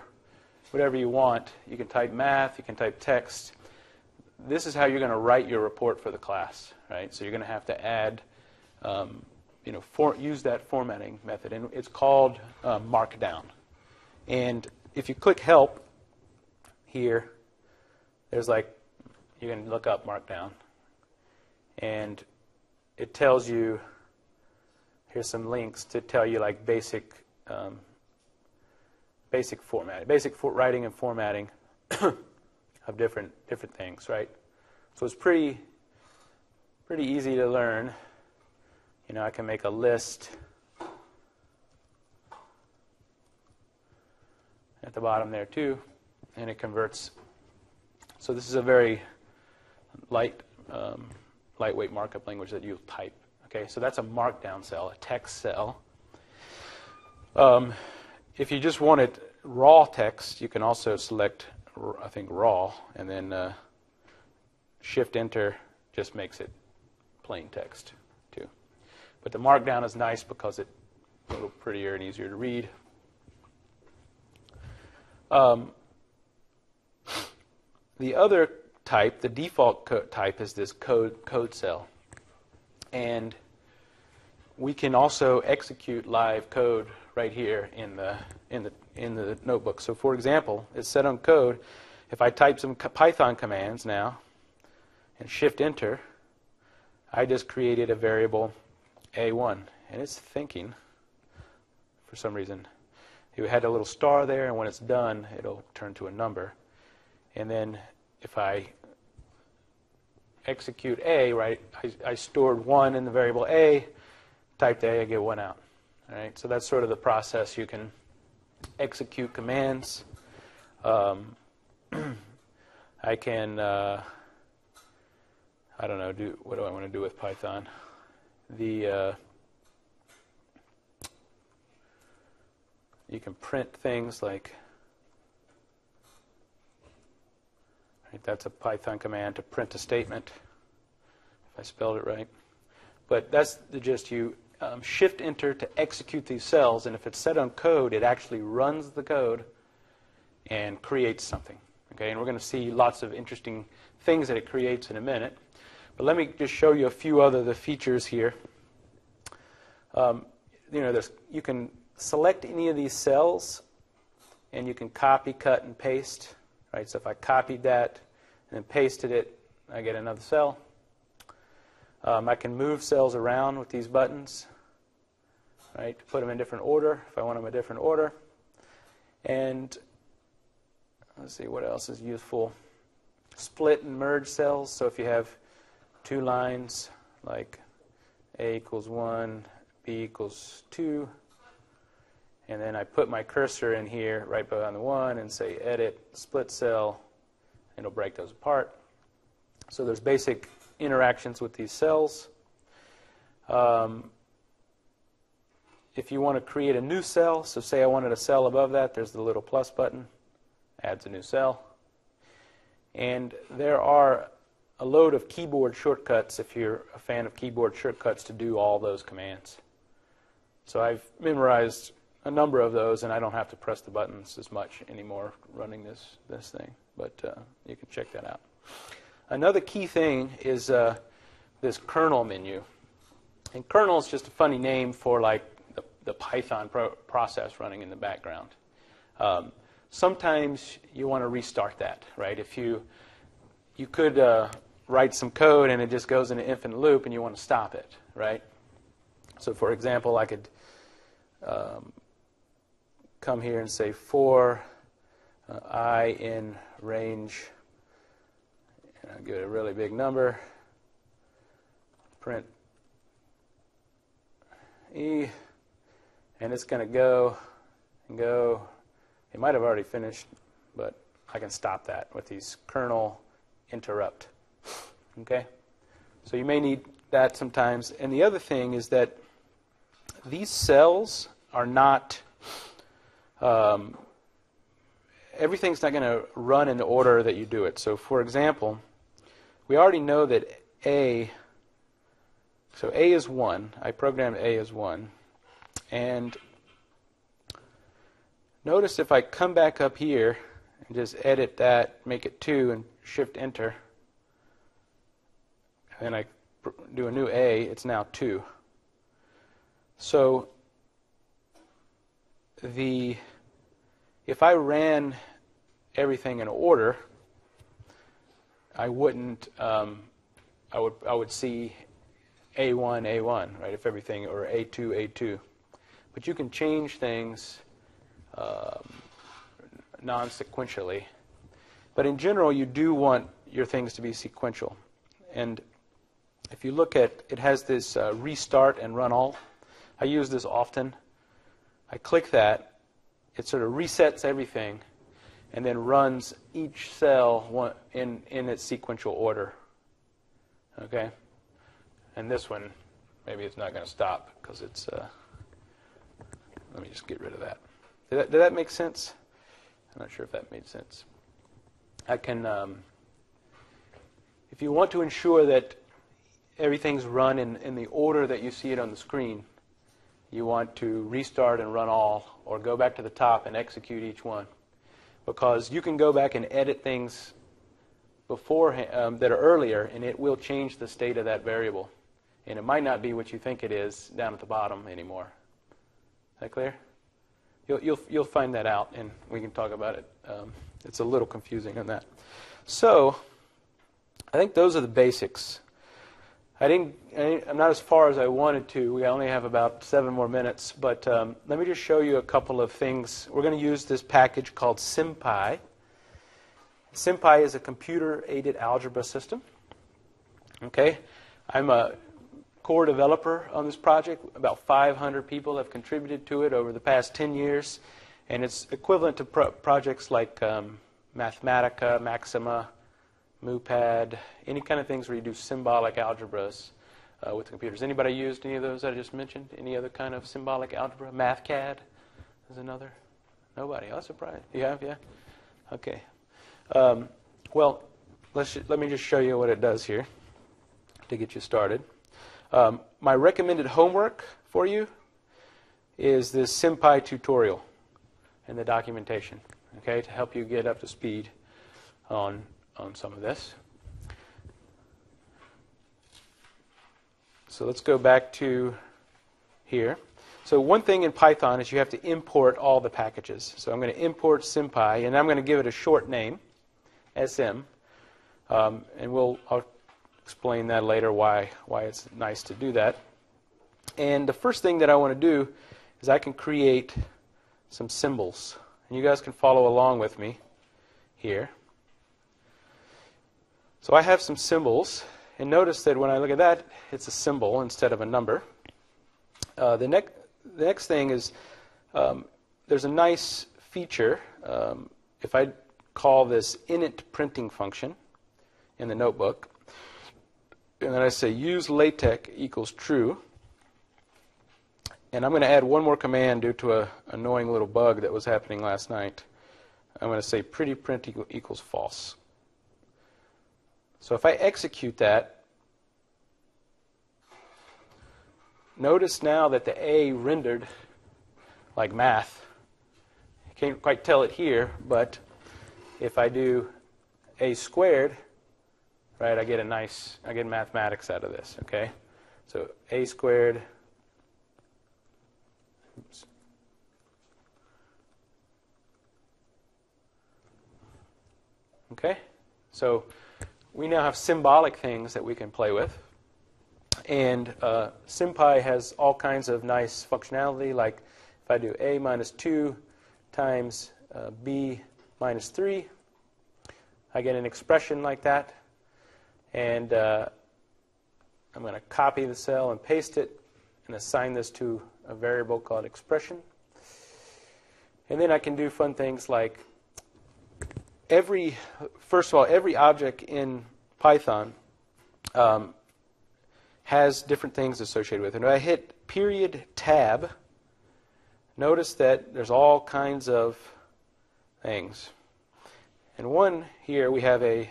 whatever you want. You can type math. You can type text. This is how you're going to write your report for the class, right? So you're going to have to add, um, you know, for, use that formatting method, and it's called uh, Markdown. And if you click Help here, there's like you can look up Markdown, and it tells you here's some links to tell you like basic um, basic formatting, basic for writing and formatting (coughs) of different different things, right? So it's pretty pretty easy to learn. You know, I can make a list at the bottom there too, and it converts. So this is a very light, um, lightweight markup language that you type. Okay, so that's a markdown cell, a text cell. Um, if you just wanted raw text, you can also select, I think, raw, and then uh, Shift Enter just makes it plain text too. But the markdown is nice because it's a little prettier and easier to read. Um, the other type, the default type, is this code code cell, and we can also execute live code right here in the in the in the notebook. So, for example, it's set on code. If I type some Python commands now and Shift Enter, I just created a variable A1, and it's thinking for some reason. It had a little star there, and when it's done, it'll turn to a number. And then if I execute A, right, I, I stored 1 in the variable A, typed A, I get 1 out. All right, so that's sort of the process. You can execute commands. Um, (clears throat) I can, uh, I don't know, do what do I want to do with Python? The uh, you can print things like that's a Python command to print a statement. If I spelled it right, but that's the gist. You um, shift enter to execute these cells, and if it's set on code, it actually runs the code and creates something. Okay, and we're going to see lots of interesting things that it creates in a minute. But let me just show you a few other the features here. Um, you know, you can select any of these cells, and you can copy, cut, and paste. Right. So if I copied that and then pasted it, I get another cell. Um, I can move cells around with these buttons right? Put them in different order if I want them a different order. And let's see what else is useful. Split and merge cells. So if you have two lines like A equals 1, B equals 2, and then I put my cursor in here right behind the 1 and say edit split cell, it'll break those apart. So there's basic interactions with these cells. Um, if you want to create a new cell, so say I wanted a cell above that, there's the little plus button, adds a new cell. And there are a load of keyboard shortcuts if you're a fan of keyboard shortcuts to do all those commands. So I've memorized a number of those, and I don't have to press the buttons as much anymore running this, this thing. But uh, you can check that out. Another key thing is uh, this kernel menu. And kernel is just a funny name for like the Python pro- process running in the background. Um, sometimes you want to restart that, right? If you you could uh, write some code and it just goes in an infinite loop, and you want to stop it, right? So, for example, I could um, come here and say for uh, i in range and give it a really big number. Print E, and it's going to go and go. It might have already finished, but I can stop that with these kernel interrupt. Okay? So you may need that sometimes. And the other thing is that these cells are not, um, everything's not going to run in the order that you do it. So, for example, we already know that A, so A is 1. I programmed A as 1. And notice if I come back up here and just edit that, make it 2, and shift enter, and I do a new A, it's now 2. So the if I ran everything in order, I wouldn't. Um, I would I would see A1 A1 right if everything or A2 A2, but you can change things um, non-sequentially. But in general, you do want your things to be sequential, and if you look at it has this uh, restart and run all. I use this often. I click that, it sort of resets everything, and then runs each cell in, in its sequential order. Okay? And this one, maybe it's not going to stop because it's. Uh, let me just get rid of that. Did, that. did that make sense? I'm not sure if that made sense. I can, um, if you want to ensure that everything's run in, in the order that you see it on the screen, you want to restart and run all, or go back to the top and execute each one. Because you can go back and edit things um, that are earlier, and it will change the state of that variable. And it might not be what you think it is down at the bottom anymore. Is that clear? You'll, you'll, you'll find that out, and we can talk about it. Um, it's a little confusing on that. So, I think those are the basics. I didn't, I'm not as far as I wanted to. We only have about seven more minutes, but um, let me just show you a couple of things. We're going to use this package called SymPy. SymPy is a computer-aided algebra system. Okay, I'm a core developer on this project. About 500 people have contributed to it over the past 10 years, and it's equivalent to pro- projects like um, Mathematica, Maxima, MuPad, any kind of things where you do symbolic algebras uh, with computers. Anybody used any of those I just mentioned? Any other kind of symbolic algebra? MathCAD is another. Nobody. I was surprised. You have, yeah. Okay. Um, well, let's let me just show you what it does here to get you started. Um, my recommended homework for you is this SymPy tutorial and the documentation. Okay, to help you get up to speed on on some of this. So let's go back to here. So one thing in Python is you have to import all the packages. So I'm going to import SymPy, and I'm going to give it a short name, SM, um, and we'll I'll explain that later why why it's nice to do that. And the first thing that I want to do is I can create some symbols, and you guys can follow along with me here. So I have some symbols, and notice that when I look at that, it's a symbol instead of a number. Uh, the, ne- the next thing is um, there's a nice feature. Um, if I call this init printing function in the notebook, and then I say use LaTeX equals true, and I'm going to add one more command due to a annoying little bug that was happening last night. I'm going to say pretty print equals false. So if I execute that, notice now that the A rendered like math. You can't quite tell it here, but if I do A squared, right, I get a nice, I get mathematics out of this, okay? So A squared, oops. Okay? So we now have symbolic things that we can play with. And uh, SymPy has all kinds of nice functionality, like if I do a minus 2 times uh, b minus 3, I get an expression like that. And uh, I'm going to copy the cell and paste it and assign this to a variable called expression. And then I can do fun things like every, first of all, every object in Python um, has different things associated with it. And if I hit period tab, notice that there's all kinds of things. And one here we have a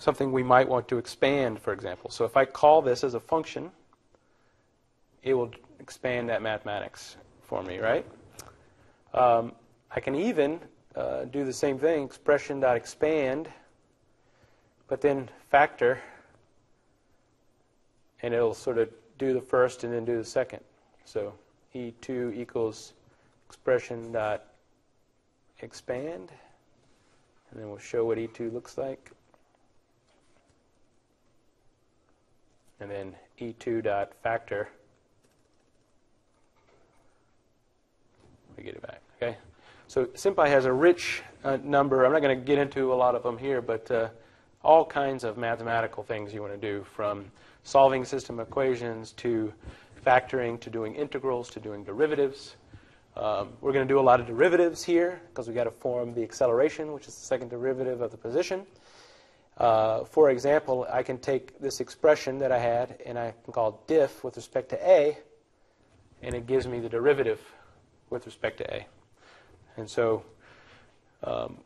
something we might want to expand, for example. So if I call this as a function, it will expand that mathematics for me, right? Um, I can even uh, do the same thing, expression.expand, but then factor, and it'll sort of do the first and then do the second. So E2 equals expression.expand, and then we'll show what E2 looks like. And then E2 dot factor, we get it back, okay? So SymPy has a rich uh, number. I'm not going to get into a lot of them here, but uh, all kinds of mathematical things you want to do, from solving system equations to factoring to doing integrals to doing derivatives. Um, we're going to do a lot of derivatives here because we've got to form the acceleration, which is the second derivative of the position. Uh, for example, I can take this expression that I had and I can call diff with respect to a, and it gives me the derivative with respect to a. And so, um,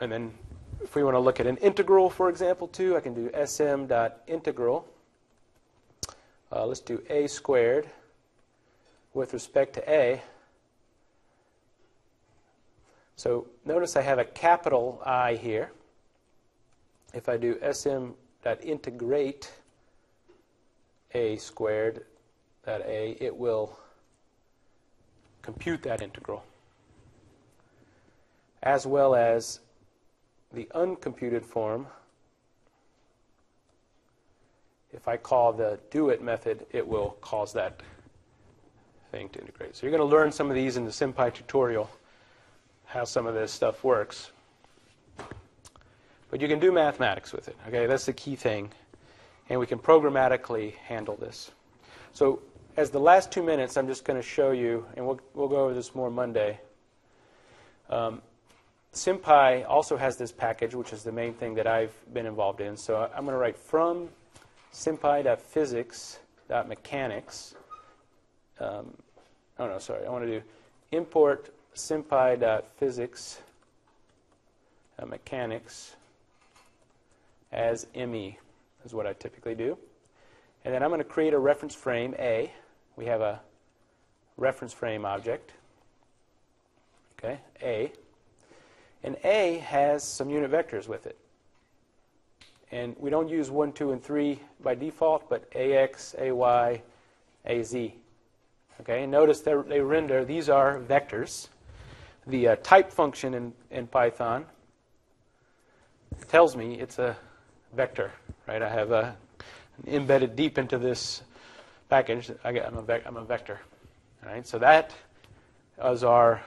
and then if we want to look at an integral, for example, too, I can do sm sm.integral. Uh, let's do a squared with respect to a. So notice I have a capital I here. If I do sm.integrate a squared, that a, it will compute that integral as well as the uncomputed form. If I call the do it method, it will cause that thing to integrate. So you're going to learn some of these in the SymPy tutorial, how some of this stuff works. But you can do mathematics with it. Okay, that's the key thing. And we can programmatically handle this. So as the last two minutes, I'm just going to show you, and we'll, we'll go over this more Monday. Um, SymPy also has this package, which is the main thing that I've been involved in. So I'm going to write from sympy.physics.mechanics. Um, oh, no, sorry. I want to do import sympy.physics.mechanics as ME, is what I typically do. And then I'm going to create a reference frame, A. We have a reference frame object. Okay, A. And A has some unit vectors with it. And we don't use 1, 2, and 3 by default, but AX, AY, AZ. Okay, notice they render, these are vectors. The uh, type function in, in Python tells me it's a vector, right? I have a, embedded deep into this package. I am a, I'm a vector. All right, so that is our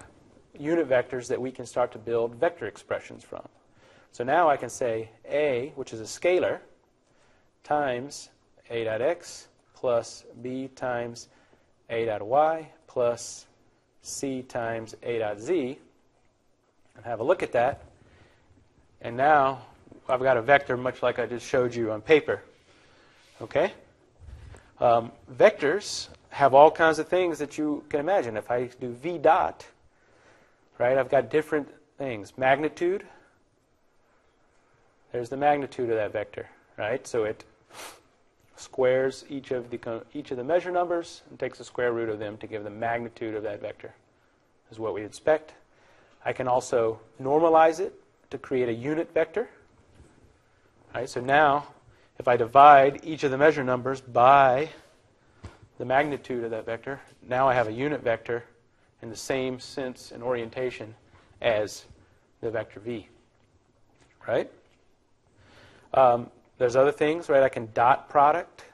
unit vectors that we can start to build vector expressions from. So now I can say a, which is a scalar, times a dot x plus b times a dot y plus c times a dot z, and have a look at that. And now I've got a vector much like I just showed you on paper. Okay? Um, vectors have all kinds of things that you can imagine. If I do v dot, right? I've got different things. Magnitude, there's the magnitude of that vector, right? So it squares each of the each of the measure numbers and takes the square root of them to give the magnitude of that vector. Is what we expect. I can also normalize it to create a unit vector. Right? So now, if I divide each of the measure numbers by the magnitude of that vector, now I have a unit vector in the same sense and orientation as the vector v. Right? Um, there's other things, right? I can dot product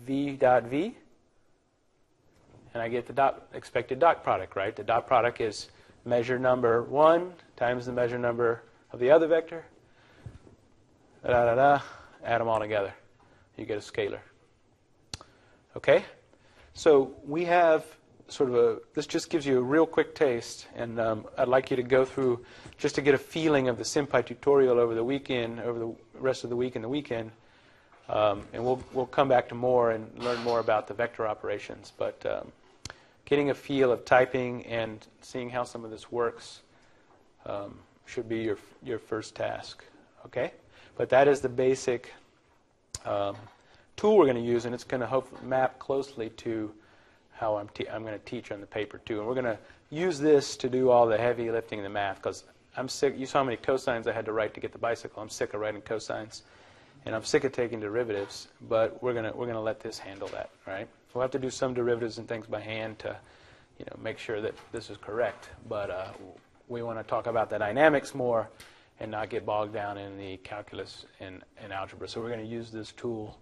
v dot v, and I get the dot expected dot product, right? The dot product is measure number one times the measure number of the other vector. Da da da add them all together. You get a scalar. Okay? So we have sort of a, this just gives you a real quick taste, and um, I'd like you to go through just to get a feeling of the SymPy tutorial over the weekend, over the rest of the week and the weekend. Um, and we'll, we'll come back to more and learn more about the vector operations. But um, getting a feel of typing and seeing how some of this works um, should be your, your first task. Okay? But that is the basic um, tool we're going to use, and it's going to map closely to how I'm, I'm going to teach on the paper too. And we're going to use this to do all the heavy lifting in the math because I'm sick. You saw how many cosines I had to write to get the bicycle. I'm sick of writing cosines, and I'm sick of taking derivatives. But we're going to we're to let this handle that, right? We'll have to do some derivatives and things by hand to, you know, make sure that this is correct. But uh, we want to talk about the dynamics more and not get bogged down in the calculus and, and algebra. So we're going to use this tool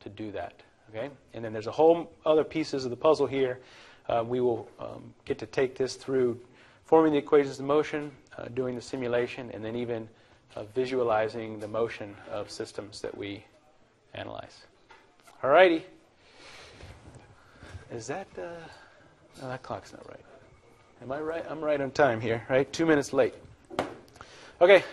to do that. Okay? And then there's a whole other pieces of the puzzle here. Uh, we will um, get to take this through forming the equations of motion, uh, doing the simulation, and then even uh, visualizing the motion of systems that we analyze. All righty. Is that, uh, that clock's not right. Am I right? I'm right on time here, right? Two minutes late. Okay,